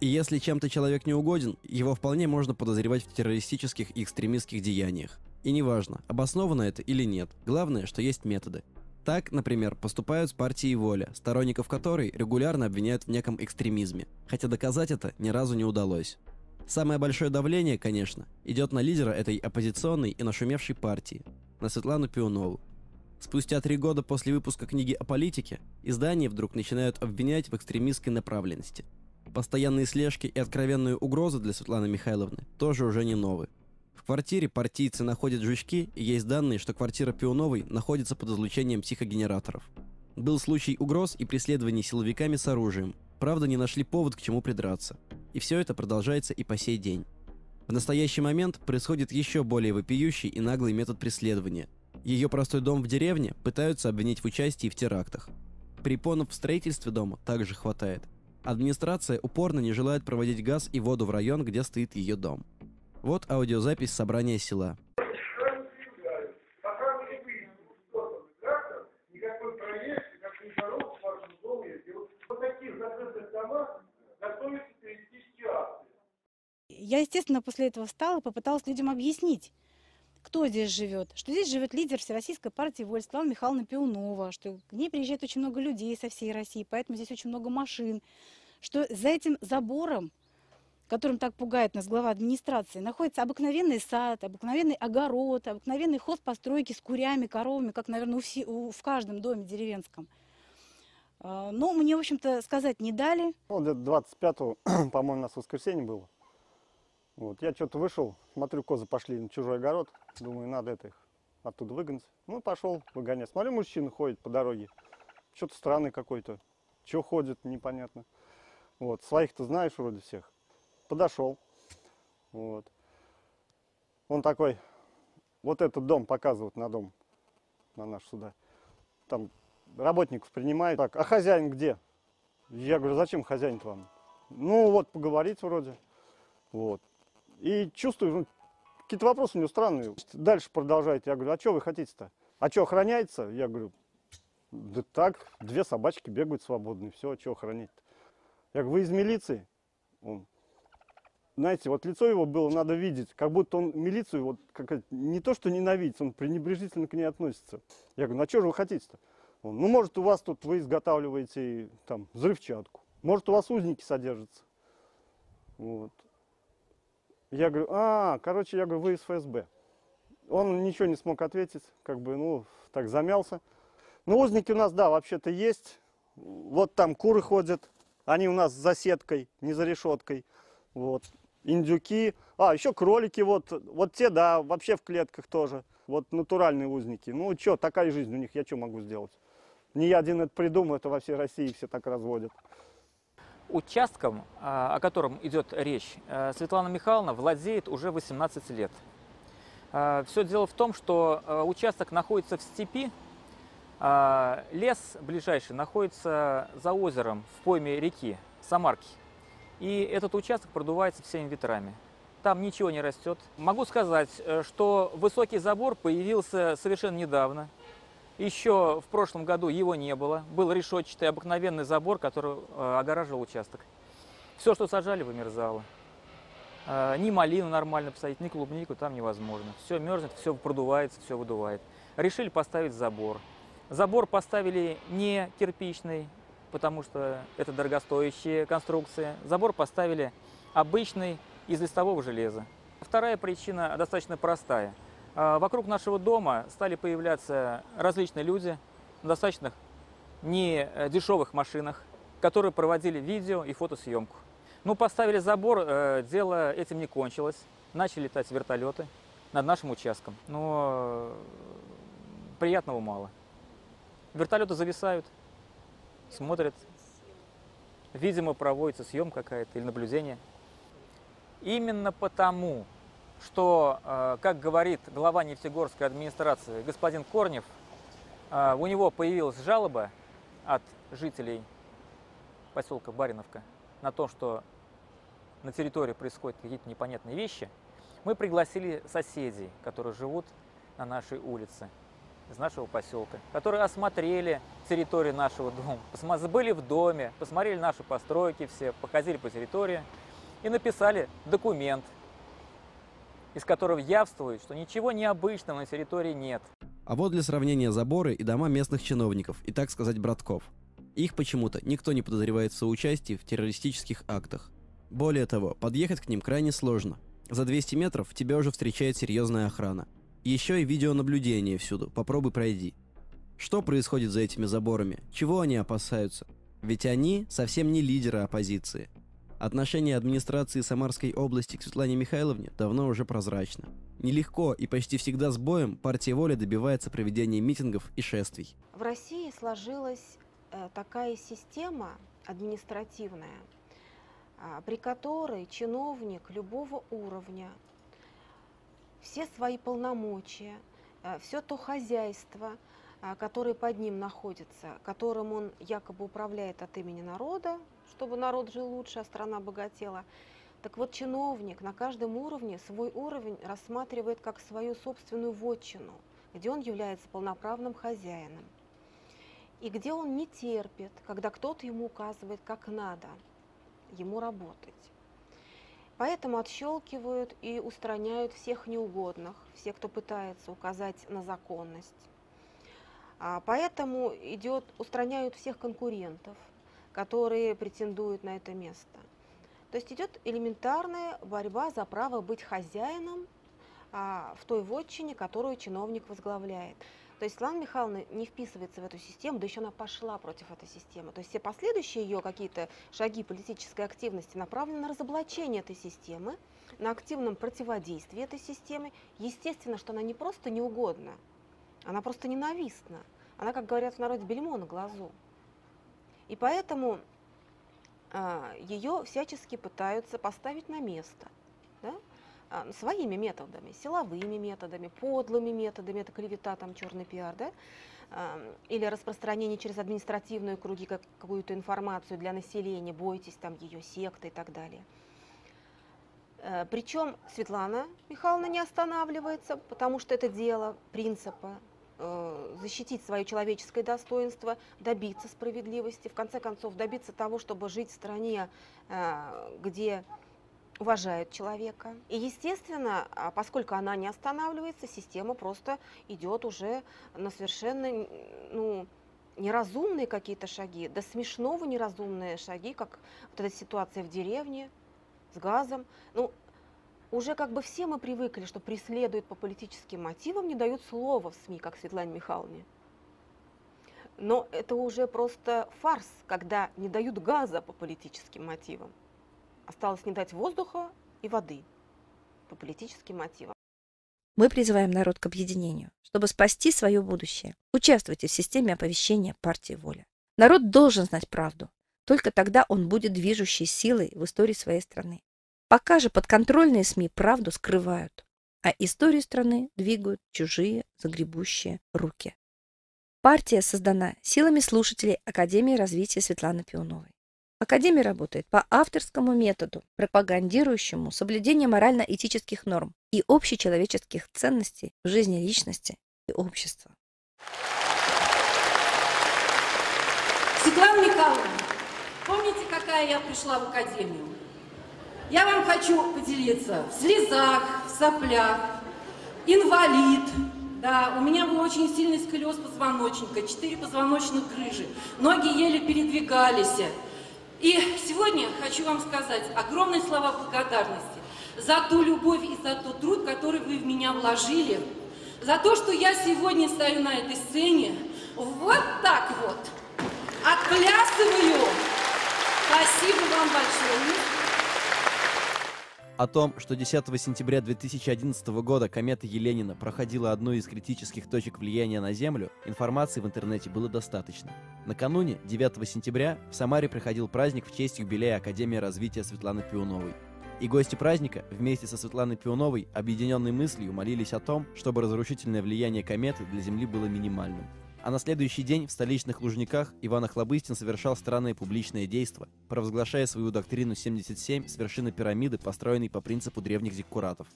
И если чем-то человек не угоден, его вполне можно подозревать в террористических и экстремистских деяниях. И неважно, обосновано это или нет, главное, что есть методы. Так, например, поступают с партией «Воля», сторонников которой регулярно обвиняют в неком экстремизме, хотя доказать это ни разу не удалось. Самое большое давление, конечно, идет на лидера этой оппозиционной и нашумевшей партии, на Светлану Пионову. Спустя три года после выпуска книги о политике, издания вдруг начинают обвинять в экстремистской направленности. Постоянные слежки и откровенные угрозы для Светланы Михайловны тоже уже не новые. В квартире партийцы находят жучки, и есть данные, что квартира Пионовой находится под излучением психогенераторов. Был случай угроз и преследований силовиками с оружием. Правда, не нашли повод к чему придраться. И все это продолжается и по сей день. В настоящий момент происходит еще более вопиющий и наглый метод преследования. Ее простой дом в деревне пытаются обвинить в участии в терактах. Препонов в строительстве дома также хватает. Администрация упорно не желает проводить газ и воду в район, где стоит ее дом. Вот аудиозапись собрания села.
Я, естественно, после этого встала и попыталась людям объяснить, кто здесь живет, что здесь живет лидер Всероссийской партии «Воль» Светлана Михайловна Пиунова, что к ней приезжает очень много людей со всей России, поэтому здесь очень много машин, что за этим забором которым так пугает нас глава администрации, находится обыкновенный сад, обыкновенный огород, обыкновенный хоз постройки с курями, коровами, как, наверное, у все, у, в каждом доме деревенском. А, но мне, в общем-то, сказать не дали.
Ну, 25-го, по-моему, у нас воскресенье было. Вот, я что-то вышел, смотрю, козы пошли на чужой огород. Думаю, надо это их оттуда выгнать. Ну, пошел выгонять. Смотрю, мужчина ходит по дороге. Что-то странный какой-то. Что ходит, непонятно. Вот, своих-то знаешь вроде всех подошел. Вот. Он такой, вот этот дом показывает на дом, на наш сюда. Там работников принимает. Так, а хозяин где? Я говорю, зачем хозяин вам? Ну вот, поговорить вроде. Вот. И чувствую, ну, какие-то вопросы у него странные. Дальше продолжайте. Я говорю, а что вы хотите-то? А что, охраняется? Я говорю, да так, две собачки бегают свободные, все, а что охранять-то? Я говорю, вы из милиции? Он, знаете, вот лицо его было надо видеть, как будто он милицию вот как не то что ненавидит, он пренебрежительно к ней относится. Я говорю, ну а что же вы хотите-то? Он, ну может у вас тут вы изготавливаете там взрывчатку, может у вас узники содержатся. Вот. Я говорю, а, короче, я говорю, вы из ФСБ. Он ничего не смог ответить, как бы, ну, так замялся. Ну, узники у нас, да, вообще-то есть. Вот там куры ходят, они у нас за сеткой, не за решеткой. Вот индюки, а, еще кролики, вот, вот те, да, вообще в клетках тоже, вот натуральные узники. Ну, что, такая жизнь у них, я что могу сделать? Не я один это придумал, это во всей России все так разводят.
Участком, а, о котором идет речь, э, Светлана Михайловна владеет уже 18 лет. А, все дело в том, что э, участок находится в степи, а, лес ближайший находится за озером в пойме реки Самарки. И этот участок продувается всеми ветрами. Там ничего не растет. Могу сказать, э, что высокий забор появился совершенно недавно. Еще в прошлом году его не было. Был решетчатый обыкновенный забор, который э, огораживал участок. Все, что сажали, вымерзало. Э, ни малину нормально посадить, ни клубнику там невозможно. Все мерзнет, все продувается, все выдувает. Решили поставить забор. Забор поставили не кирпичный, потому что это дорогостоящая конструкция. Забор поставили обычный из листового железа. Вторая причина достаточно простая. А, вокруг нашего дома стали появляться различные люди на достаточно не дешевых машинах, которые проводили видео и фотосъемку. Ну, поставили забор, э, дело этим не кончилось. Начали летать вертолеты над нашим участком. Но приятного мало. Вертолеты зависают, смотрят. Видимо, проводится съемка какая-то или наблюдение. Именно потому, что, э, как говорит глава Нефтегорской администрации господин Корнев, э, у него появилась жалоба от жителей поселка Бариновка на то, что на территории происходят какие-то непонятные вещи, мы пригласили соседей, которые живут на нашей улице, из нашего поселка, которые осмотрели территорию нашего дома, были в доме, посмотрели наши постройки все, походили по территории и написали документ, из которого явствует, что ничего необычного на территории нет.
А вот для сравнения заборы и дома местных чиновников, и так сказать братков. Их почему-то никто не подозревает в соучастии в террористических актах. Более того, подъехать к ним крайне сложно. За 200 метров тебя уже встречает серьезная охрана. Еще и видеонаблюдение всюду, попробуй пройди. Что происходит за этими заборами? Чего они опасаются? Ведь они совсем не лидеры оппозиции. Отношение администрации Самарской области к Светлане Михайловне давно уже прозрачно. Нелегко и почти всегда с боем партия воля добивается проведения митингов и шествий.
В России сложилась э, такая система административная, э, при которой чиновник любого уровня все свои полномочия, э, все то хозяйство, э, которое под ним находится, которым он якобы управляет от имени народа, чтобы народ жил лучше, а страна богатела. Так вот, чиновник на каждом уровне свой уровень рассматривает как свою собственную вотчину, где он является полноправным хозяином. И где он не терпит, когда кто-то ему указывает, как надо ему работать. Поэтому отщелкивают и устраняют всех неугодных, всех, кто пытается указать на законность. А поэтому идет, устраняют всех конкурентов, которые претендуют на это место. То есть идет элементарная борьба за право быть хозяином а, в той вотчине, которую чиновник возглавляет. То есть Светлана Михайловна не вписывается в эту систему, да еще она пошла против этой системы. То есть все последующие ее какие-то шаги политической активности направлены на разоблачение этой системы, на активном противодействии этой системе. Естественно, что она не просто неугодна, она просто ненавистна. Она, как говорят в народе, бельмо на глазу. И поэтому а, ее всячески пытаются поставить на место. Да? А, своими методами, силовыми методами, подлыми методами, это клевета, там черный пиар, да? А, или распространение через административные круги как, какую-то информацию для населения, бойтесь там ее секты и так далее. Э, Причем Светлана Михайловна не останавливается, потому что это дело принципа, Э, защитить свое человеческое достоинство, добиться справедливости, в конце концов добиться того, чтобы жить в стране, э, где уважают человека. И, естественно, а поскольку она не останавливается, система просто идет уже на совершенно ну, неразумные какие-то шаги, до смешного неразумные шаги, как вот эта ситуация в деревне с газом. Ну, уже как бы все мы привыкли, что преследуют по политическим мотивам, не дают слова в СМИ, как Светлане Михайловне. Но это уже просто фарс, когда не дают газа по политическим мотивам. Осталось не дать воздуха и воды по политическим мотивам.
Мы призываем народ к объединению, чтобы спасти свое будущее. Участвуйте в системе оповещения партии «Воля». Народ должен знать правду. Только тогда он будет движущей силой в истории своей страны. Пока же подконтрольные СМИ правду скрывают, а историю страны двигают чужие загребущие руки. Партия создана силами слушателей Академии развития Светланы Пионовой. Академия работает по авторскому методу, пропагандирующему соблюдение морально-этических норм и общечеловеческих ценностей в жизни личности и общества.
Светлана Михайловна, помните, какая я пришла в Академию? Я вам хочу поделиться в слезах, в соплях, инвалид. Да, у меня был очень сильный сколиоз позвоночника, четыре позвоночных грыжи, ноги еле передвигались. И сегодня хочу вам сказать огромные слова благодарности за ту любовь и за тот труд, который вы в меня вложили, за то, что я сегодня стою на этой сцене, вот так вот, отплясываю. Спасибо вам большое.
О том, что 10 сентября 2011 года комета Еленина проходила одну из критических точек влияния на Землю, информации в интернете было достаточно. Накануне, 9 сентября, в Самаре проходил праздник в честь юбилея Академии развития Светланы Пиуновой. И гости праздника вместе со Светланой Пиуновой, объединенной мыслью, молились о том, чтобы разрушительное влияние кометы для Земли было минимальным.
А на следующий день в столичных Лужниках Иван Охлобыстин совершал странное публичное действо, провозглашая свою доктрину 77 с вершины пирамиды, построенной по принципу древних зиккуратов.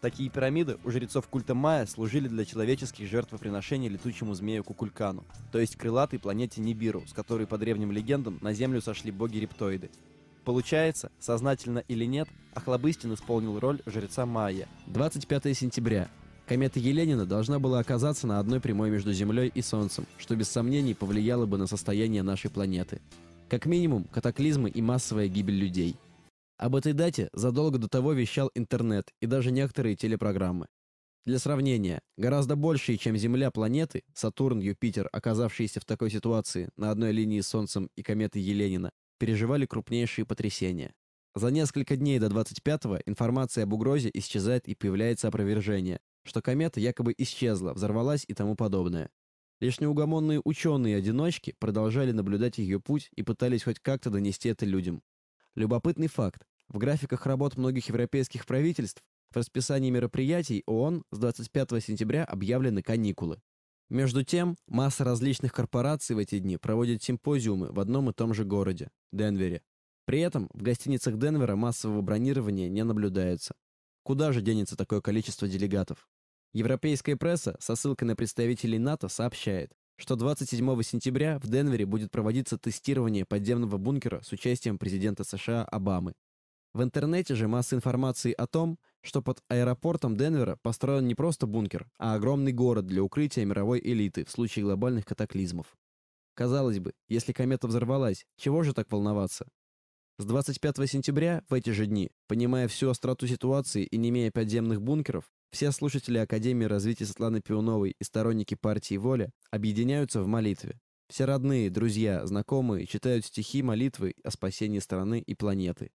Такие пирамиды у жрецов культа Майя служили для человеческих жертвоприношений летучему змею Кукулькану, то есть крылатой планете Нибиру, с которой по древним легендам на Землю сошли боги-рептоиды. Получается, сознательно или нет, Охлобыстин исполнил роль жреца Майя.
25 сентября. Комета Еленина должна была оказаться на одной прямой между Землей и Солнцем, что без сомнений повлияло бы на состояние нашей планеты. Как минимум, катаклизмы и массовая гибель людей. Об этой дате задолго до того вещал интернет и даже некоторые телепрограммы. Для сравнения, гораздо большие, чем Земля планеты, Сатурн, Юпитер, оказавшиеся в такой ситуации на одной линии с Солнцем и кометой Еленина, переживали крупнейшие потрясения. За несколько дней до 25-го информация об угрозе исчезает и появляется опровержение, что комета якобы исчезла, взорвалась и тому подобное. Лишь неугомонные ученые-одиночки продолжали наблюдать ее путь и пытались хоть как-то донести это людям. Любопытный факт. В графиках работ многих европейских правительств в расписании мероприятий ООН с 25 сентября объявлены каникулы. Между тем, масса различных корпораций в эти дни проводит симпозиумы в одном и том же городе – Денвере. При этом в гостиницах Денвера массового бронирования не наблюдается. Куда же денется такое количество делегатов? Европейская пресса со ссылкой на представителей НАТО сообщает, что 27 сентября в Денвере будет проводиться тестирование подземного бункера с участием президента США Обамы. В интернете же масса информации о том, что под аэропортом Денвера построен не просто бункер, а огромный город для укрытия мировой элиты в случае глобальных катаклизмов. Казалось бы, если комета взорвалась, чего же так волноваться? С 25 сентября, в эти же дни, понимая всю остроту ситуации и не имея подземных бункеров, все слушатели Академии развития Светланы Пиуновой и сторонники партии «Воля» объединяются в молитве. Все родные, друзья, знакомые читают стихи молитвы о спасении страны и планеты.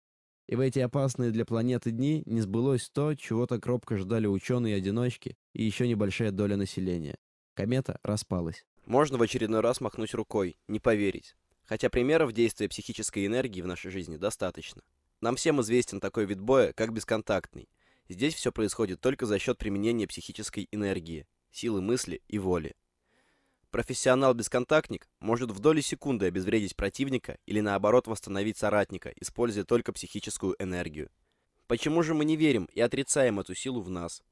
И в эти опасные для планеты дни не сбылось то, чего так робко ждали ученые-одиночки и еще небольшая доля населения. Комета распалась.
Можно в очередной раз махнуть рукой, не поверить. Хотя примеров действия психической энергии в нашей жизни достаточно. Нам всем известен такой вид боя, как бесконтактный. Здесь все происходит только за счет применения психической энергии, силы мысли и воли. Профессионал-бесконтактник может в доли секунды обезвредить противника или наоборот восстановить соратника, используя только психическую энергию. Почему же мы не верим и отрицаем эту силу в нас?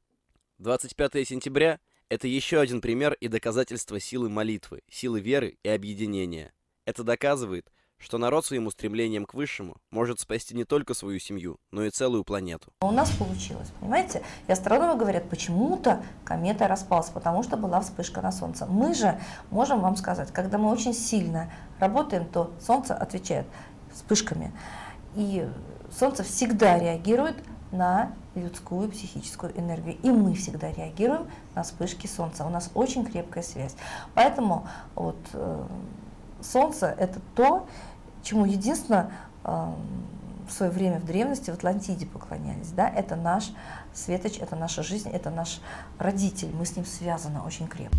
25 сентября – это еще один пример и доказательство силы молитвы, силы веры и объединения. Это доказывает, что народ своим устремлением к высшему может спасти не только свою семью, но и целую планету.
У нас получилось, понимаете? И астрономы говорят, почему-то комета распалась, потому что была вспышка на Солнце. Мы же можем вам сказать, когда мы очень сильно работаем, то Солнце отвечает вспышками. И Солнце всегда реагирует на людскую психическую энергию. И мы всегда реагируем на вспышки Солнца. У нас очень крепкая связь. Поэтому вот, э, Солнце – это то, чему единственно в свое время в древности в Атлантиде поклонялись. Да? Это наш светоч, это наша жизнь, это наш родитель. Мы с ним связаны очень крепко.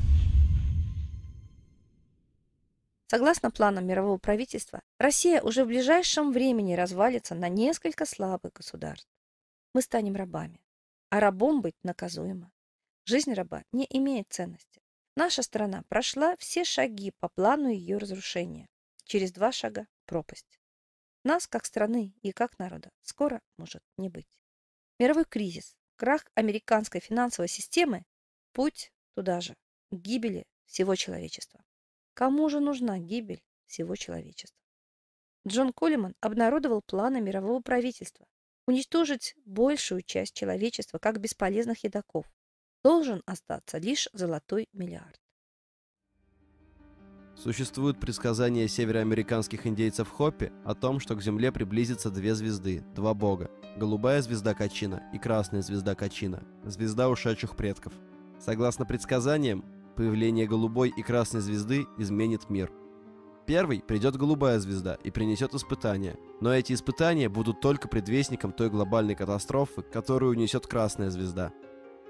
Согласно планам мирового правительства, Россия уже в ближайшем времени развалится на несколько слабых государств. Мы станем рабами, а рабом быть наказуемо. Жизнь раба не имеет ценности. Наша страна прошла все шаги по плану ее разрушения. Через два шага пропасть. Нас, как страны и как народа, скоро может не быть. Мировой кризис, крах американской финансовой системы – путь туда же, к гибели всего человечества. Кому же нужна гибель всего человечества? Джон Коллиман обнародовал планы мирового правительства уничтожить большую часть человечества как бесполезных едоков. Должен остаться лишь золотой миллиард.
Существуют предсказания североамериканских индейцев Хоппи о том, что к Земле приблизятся две звезды, два бога. Голубая звезда Качина и красная звезда Качина, звезда ушедших предков. Согласно предсказаниям, появление голубой и красной звезды изменит мир. Первый придет голубая звезда и принесет испытания, но эти испытания будут только предвестником той глобальной катастрофы, которую унесет красная звезда.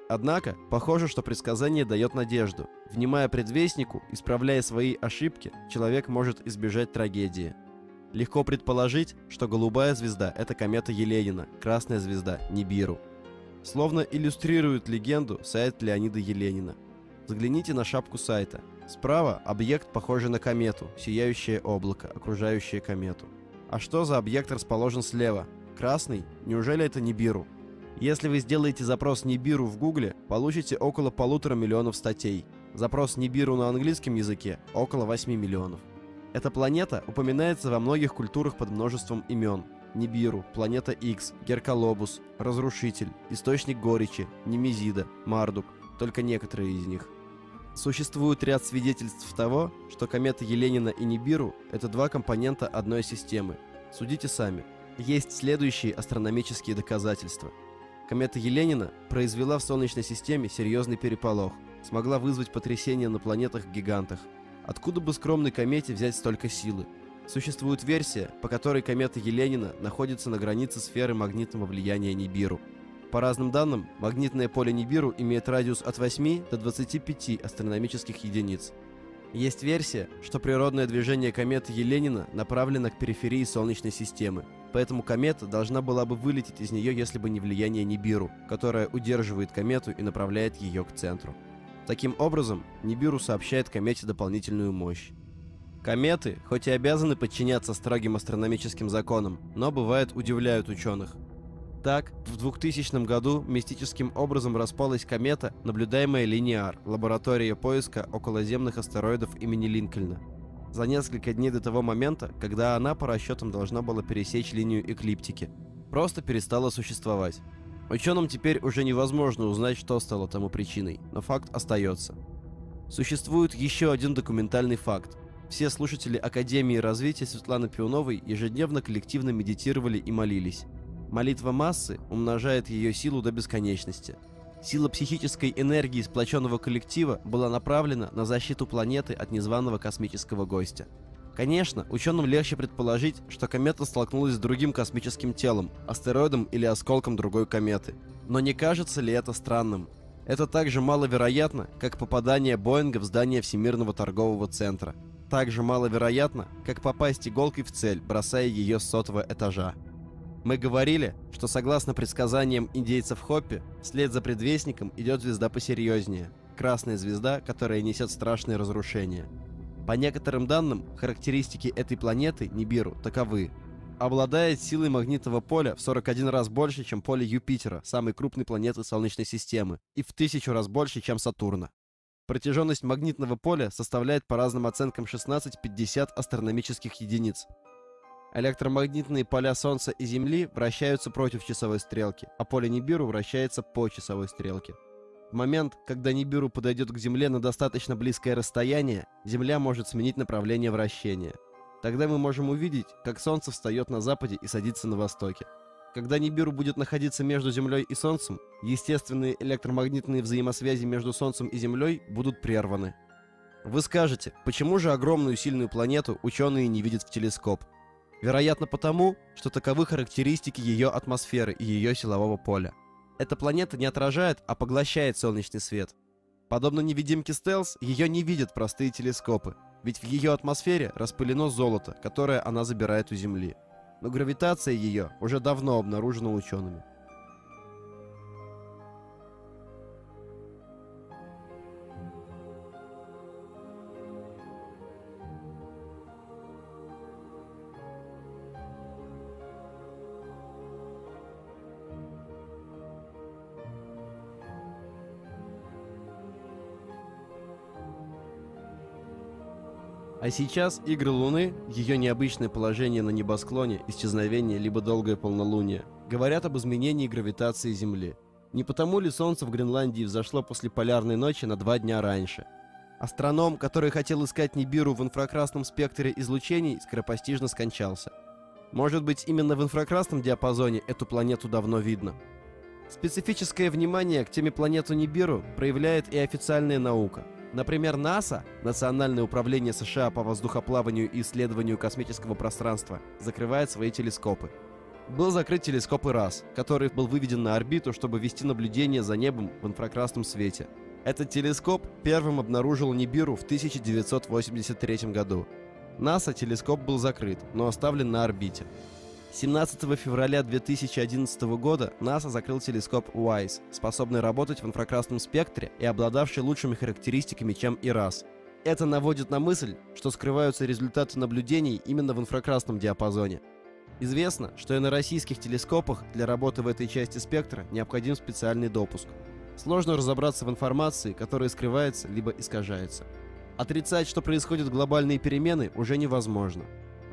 Однако, похоже, что предсказание дает надежду. Внимая предвестнику, исправляя свои ошибки, человек может избежать трагедии. Легко предположить, что голубая звезда – это комета Еленина, красная звезда – Нибиру. Словно иллюстрирует легенду сайт Леонида Еленина. Взгляните на шапку сайта. Справа объект, похожий на комету, сияющее облако, окружающее комету. А что за объект расположен слева? Красный? Неужели это Нибиру? Если вы сделаете запрос Нибиру в Гугле, получите около полутора миллионов статей. Запрос Нибиру на английском языке – около 8 миллионов. Эта планета упоминается во многих культурах под множеством имен. Нибиру, планета X, Геркалобус, Разрушитель, Источник Горечи, Немезида, Мардук, только некоторые из них. Существует ряд свидетельств того, что кометы Еленина и Нибиру – это два компонента одной системы. Судите сами. Есть следующие астрономические доказательства. Комета Еленина произвела в Солнечной системе серьезный переполох, смогла вызвать потрясения на планетах-гигантах. Откуда бы скромной комете взять столько силы? Существует версия, по которой комета Еленина находится на границе сферы магнитного влияния Нибиру – по разным данным, магнитное поле Нибиру имеет радиус от 8 до 25 астрономических единиц. Есть версия, что природное движение кометы Еленина направлено к периферии Солнечной системы, поэтому комета должна была бы вылететь из нее, если бы не влияние Нибиру, которое удерживает комету и направляет ее к центру. Таким образом, Нибиру сообщает комете дополнительную мощь. Кометы, хоть и обязаны подчиняться строгим астрономическим законам, но бывает удивляют ученых. Так, в 2000 году мистическим образом распалась комета, наблюдаемая Линиар, лаборатория поиска околоземных астероидов имени Линкольна. За несколько дней до того момента, когда она по расчетам должна была пересечь линию эклиптики, просто перестала существовать. Ученым теперь уже невозможно узнать, что стало тому причиной, но факт остается. Существует еще один документальный факт. Все слушатели Академии развития Светланы Пионовой ежедневно коллективно медитировали и молились. Молитва массы умножает ее силу до бесконечности. Сила психической энергии сплоченного коллектива была направлена на защиту планеты от незваного космического гостя. Конечно, ученым легче предположить, что комета столкнулась с другим космическим телом, астероидом или осколком другой кометы. Но не кажется ли это странным? Это так же маловероятно, как попадание Боинга в здание Всемирного торгового центра. Так же маловероятно, как попасть иголкой в цель, бросая ее с сотого этажа. Мы говорили, что согласно предсказаниям индейцев Хоппи, вслед за предвестником идет звезда посерьезнее. Красная звезда, которая несет страшные разрушения. По некоторым данным, характеристики этой планеты, Нибиру, таковы. Обладает силой магнитного поля в 41 раз больше, чем поле Юпитера, самой крупной планеты Солнечной системы, и в тысячу раз больше, чем Сатурна. Протяженность магнитного поля составляет по разным оценкам 16-50 астрономических единиц. Электромагнитные поля Солнца и Земли вращаются против часовой стрелки, а поле Нибиру вращается по часовой стрелке. В момент, когда Нибиру подойдет к Земле на достаточно близкое расстояние, Земля может сменить направление вращения. Тогда мы можем увидеть, как Солнце встает на западе и садится на востоке. Когда Нибиру будет находиться между Землей и Солнцем, естественные электромагнитные взаимосвязи между Солнцем и Землей будут прерваны. Вы скажете, почему же огромную сильную планету ученые не видят в телескоп? Вероятно потому, что таковы характеристики ее атмосферы и ее силового поля. Эта планета не отражает, а поглощает солнечный свет. Подобно невидимке Стелс, ее не видят простые телескопы, ведь в ее атмосфере распылено золото, которое она забирает у Земли. Но гравитация ее уже давно обнаружена учеными. А сейчас игры Луны, ее необычное положение на небосклоне, исчезновение либо долгое полнолуние, говорят об изменении гравитации Земли. Не потому ли Солнце в Гренландии взошло после полярной ночи на два дня раньше? Астроном, который хотел искать Нибиру в инфракрасном спектре излучений, скоропостижно скончался. Может быть, именно в инфракрасном диапазоне эту планету давно видно. Специфическое внимание к теме планету Нибиру проявляет и официальная наука – Например, НАСА, Национальное управление США по воздухоплаванию и исследованию космического пространства, закрывает свои телескопы. Был закрыт телескоп ИРАС, который был выведен на орбиту, чтобы вести наблюдение за небом в инфракрасном свете. Этот телескоп первым обнаружил Нибиру в 1983 году. НАСА телескоп был закрыт, но оставлен на орбите. 17 февраля 2011 года НАСА закрыл телескоп WISE, способный работать в инфракрасном спектре и обладавший лучшими характеристиками, чем ИРАС.
Это наводит на мысль, что скрываются результаты наблюдений именно в инфракрасном диапазоне. Известно, что и на российских телескопах для работы в этой части спектра необходим специальный допуск. Сложно разобраться в информации, которая скрывается либо искажается. Отрицать, что происходят глобальные перемены, уже невозможно.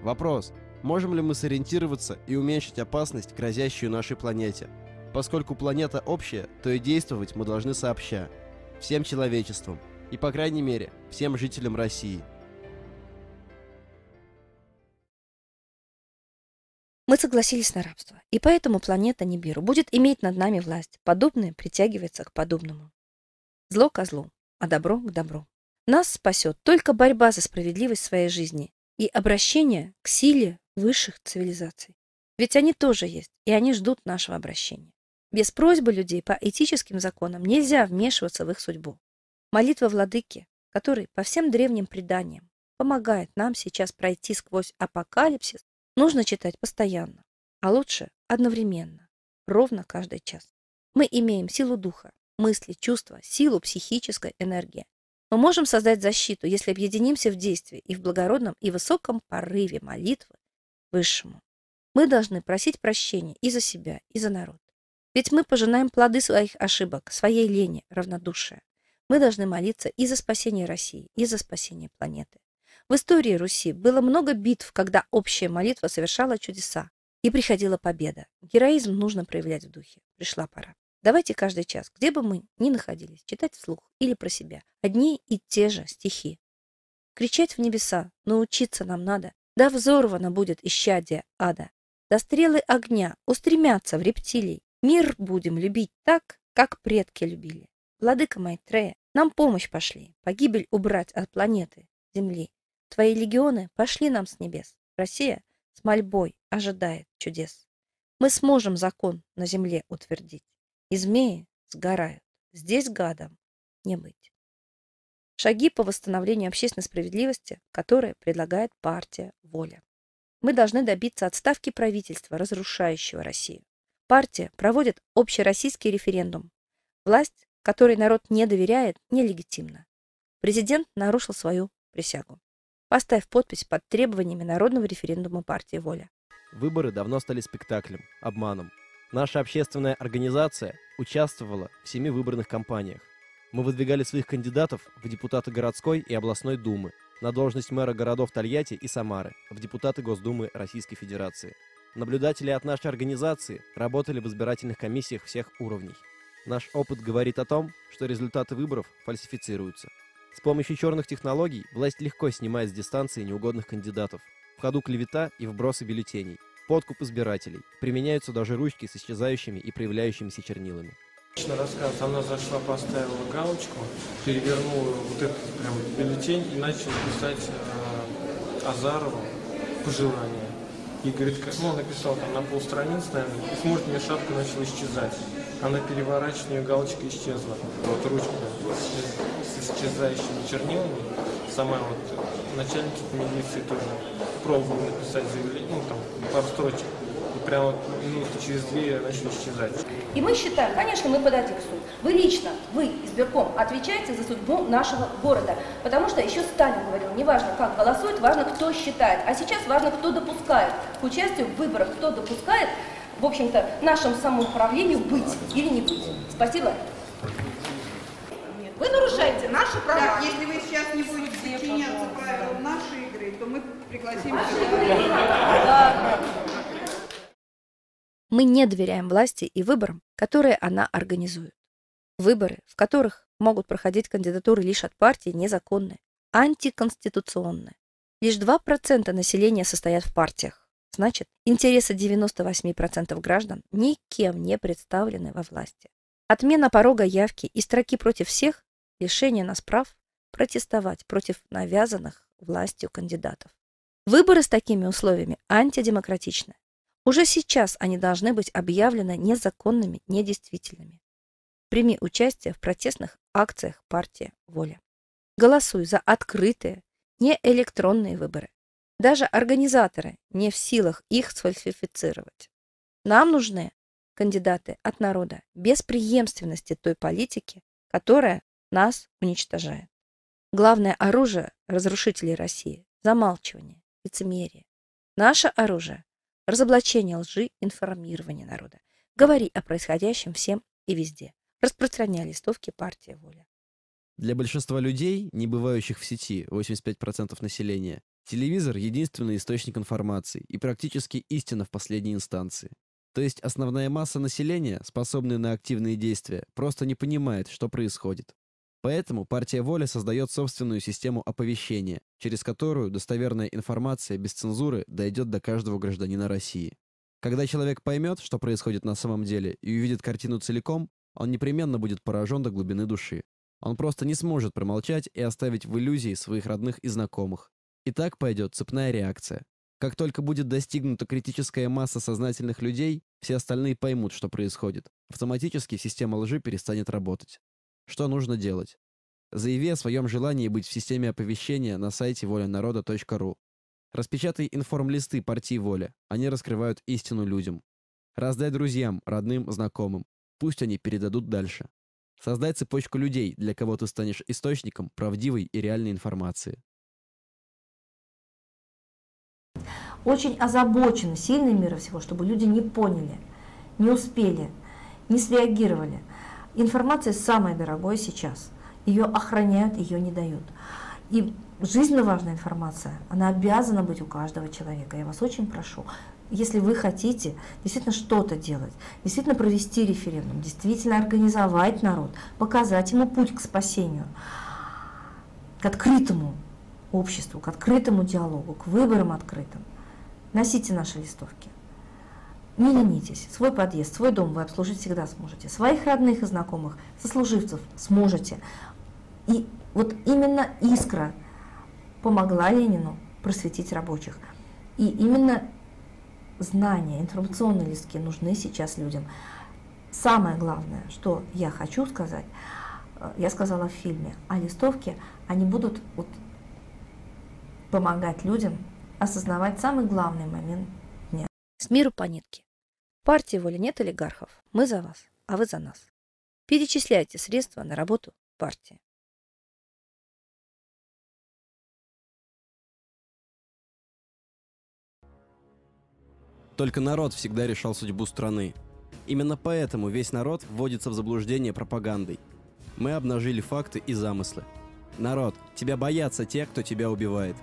Вопрос, можем ли мы сориентироваться и уменьшить опасность, грозящую нашей планете? Поскольку планета общая, то и действовать мы должны сообща. Всем человечеством. И, по крайней мере, всем жителям России.
Мы согласились на рабство, и поэтому планета Нибиру будет иметь над нами власть. Подобное притягивается к подобному. Зло ко злу, а добро к добру. Нас спасет только борьба за справедливость своей жизни и обращение к силе высших цивилизаций. Ведь они тоже есть, и они ждут нашего обращения. Без просьбы людей по этическим законам нельзя вмешиваться в их судьбу. Молитва владыки, который по всем древним преданиям помогает нам сейчас пройти сквозь апокалипсис, нужно читать постоянно, а лучше одновременно, ровно каждый час. Мы имеем силу духа, мысли, чувства, силу психической энергии, мы можем создать защиту, если объединимся в действии и в благородном и высоком порыве молитвы Высшему. Мы должны просить прощения и за себя, и за народ. Ведь мы пожинаем плоды своих ошибок, своей лени, равнодушия. Мы должны молиться и за спасение России, и за спасение планеты. В истории Руси было много битв, когда общая молитва совершала чудеса, и приходила победа. Героизм нужно проявлять в духе. Пришла пора. Давайте каждый час, где бы мы ни находились, читать вслух или про себя одни и те же стихи. Кричать в небеса, научиться нам надо, да взорвано будет исчадие ада. Да стрелы огня устремятся в рептилий. Мир будем любить так, как предки любили. Владыка Майтрея, нам помощь пошли, погибель убрать от планеты Земли. Твои легионы пошли нам с небес. Россия с мольбой ожидает чудес. Мы сможем закон на земле утвердить и змеи сгорают. Здесь гадом не быть. Шаги по восстановлению общественной справедливости, которые предлагает партия «Воля». Мы должны добиться отставки правительства, разрушающего Россию. Партия проводит общероссийский референдум. Власть, которой народ не доверяет, нелегитимна. Президент нарушил свою присягу. Поставь подпись под требованиями народного референдума партии «Воля».
Выборы давно стали спектаклем, обманом. Наша общественная организация участвовала в семи выборных кампаниях. Мы выдвигали своих кандидатов в депутаты городской и областной думы, на должность мэра городов Тольятти и Самары, в депутаты Госдумы Российской Федерации. Наблюдатели от нашей организации работали в избирательных комиссиях всех уровней. Наш опыт говорит о том, что результаты выборов фальсифицируются. С помощью черных технологий власть легко снимает с дистанции неугодных кандидатов. В ходу клевета и вбросы бюллетеней подкуп избирателей. Применяются даже ручки с исчезающими и проявляющимися чернилами.
Лично рассказ, она зашла, поставила галочку, перевернула вот этот прям бюллетень и начала писать э, Азарову пожелания. И говорит, как, ну, написал там на полстраницы, наверное, и смотрит, мне шапка начала исчезать. Она переворачивает, у нее галочка исчезла. Вот ручка с исчезающими чернилами. Сама вот начальник милиции тоже пробовал написать заявление, ну там пару строчек. И прямо вот минуты через две начали исчезать.
И мы считаем, конечно, мы подадим в суд. Вы лично, вы, избирком, отвечаете за судьбу нашего города. Потому что еще Сталин говорил, не важно, как голосует, важно, кто считает. А сейчас важно, кто допускает к участию в выборах, кто допускает, в общем-то, нашему самоуправлению быть или не быть. Спасибо.
Вы нарушаете наши права. Так, если вы сейчас не будете подчиняться правилам нашей игры, то мы пригласим
Мы не доверяем власти и выборам, которые она организует. Выборы, в которых могут проходить кандидатуры лишь от партии, незаконны, антиконституционны. Лишь 2% населения состоят в партиях. Значит, интересы 98% граждан никем не представлены во власти. Отмена порога явки и строки против всех лишение нас прав протестовать против навязанных властью кандидатов. Выборы с такими условиями антидемократичны. Уже сейчас они должны быть объявлены незаконными, недействительными. Прими участие в протестных акциях партии «Воля». Голосуй за открытые, не электронные выборы. Даже организаторы не в силах их сфальсифицировать. Нам нужны кандидаты от народа без преемственности той политики, которая нас уничтожает.
Главное оружие разрушителей России – замалчивание, лицемерие. Наше оружие – разоблачение лжи, информирование народа. Говори о происходящем всем и везде. Распространяй листовки партии «Воля».
Для большинства людей, не бывающих в сети, 85% населения, телевизор – единственный источник информации и практически истина в последней инстанции. То есть основная масса населения, способная на активные действия, просто не понимает, что происходит. Поэтому партия «Воля» создает собственную систему оповещения, через которую достоверная информация без цензуры дойдет до каждого гражданина России. Когда человек поймет, что происходит на самом деле, и увидит картину целиком, он непременно будет поражен до глубины души. Он просто не сможет промолчать и оставить в иллюзии своих родных и знакомых. И так пойдет цепная реакция. Как только будет достигнута критическая масса сознательных людей, все остальные поймут, что происходит. Автоматически система лжи перестанет работать. Что нужно делать? Заяви о своем желании быть в системе оповещения на сайте волянарода.ру. Распечатай информлисты партии «Воля». Они раскрывают истину людям. Раздай друзьям, родным, знакомым. Пусть они передадут дальше. Создай цепочку людей, для кого ты станешь источником правдивой и реальной информации.
Очень озабочен сильный мира всего, чтобы люди не поняли, не успели, не среагировали. Информация самая дорогая сейчас. Ее охраняют, ее не дают. И жизненно важная информация, она обязана быть у каждого человека. Я вас очень прошу, если вы хотите действительно что-то делать, действительно провести референдум, действительно организовать народ, показать ему путь к спасению, к открытому обществу, к открытому диалогу, к выборам открытым, носите наши листовки. Не ленитесь, свой подъезд, свой дом вы обслужить всегда сможете. Своих родных и знакомых, сослуживцев сможете. И вот именно искра помогла Ленину просветить рабочих. И именно знания, информационные листки нужны сейчас людям. Самое главное, что я хочу сказать, э, я сказала в фильме, а листовки, они будут вот помогать людям осознавать самый главный момент дня.
С миру по нитке. Партии воли нет олигархов. Мы за вас, а вы за нас. Перечисляйте средства на работу партии.
Только народ всегда решал судьбу страны. Именно поэтому весь народ вводится в заблуждение пропагандой. Мы обнажили факты и замыслы. Народ, тебя боятся те, кто тебя убивает.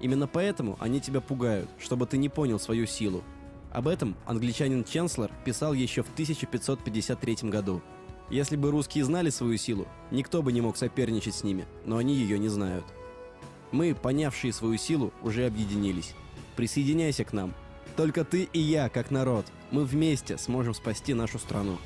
Именно поэтому они тебя пугают, чтобы ты не понял свою силу. Об этом англичанин Ченслер писал еще в 1553 году. Если бы русские знали свою силу, никто бы не мог соперничать с ними, но они ее не знают. Мы, понявшие свою силу, уже объединились. Присоединяйся к нам – только ты и я, как народ, мы вместе сможем спасти нашу страну.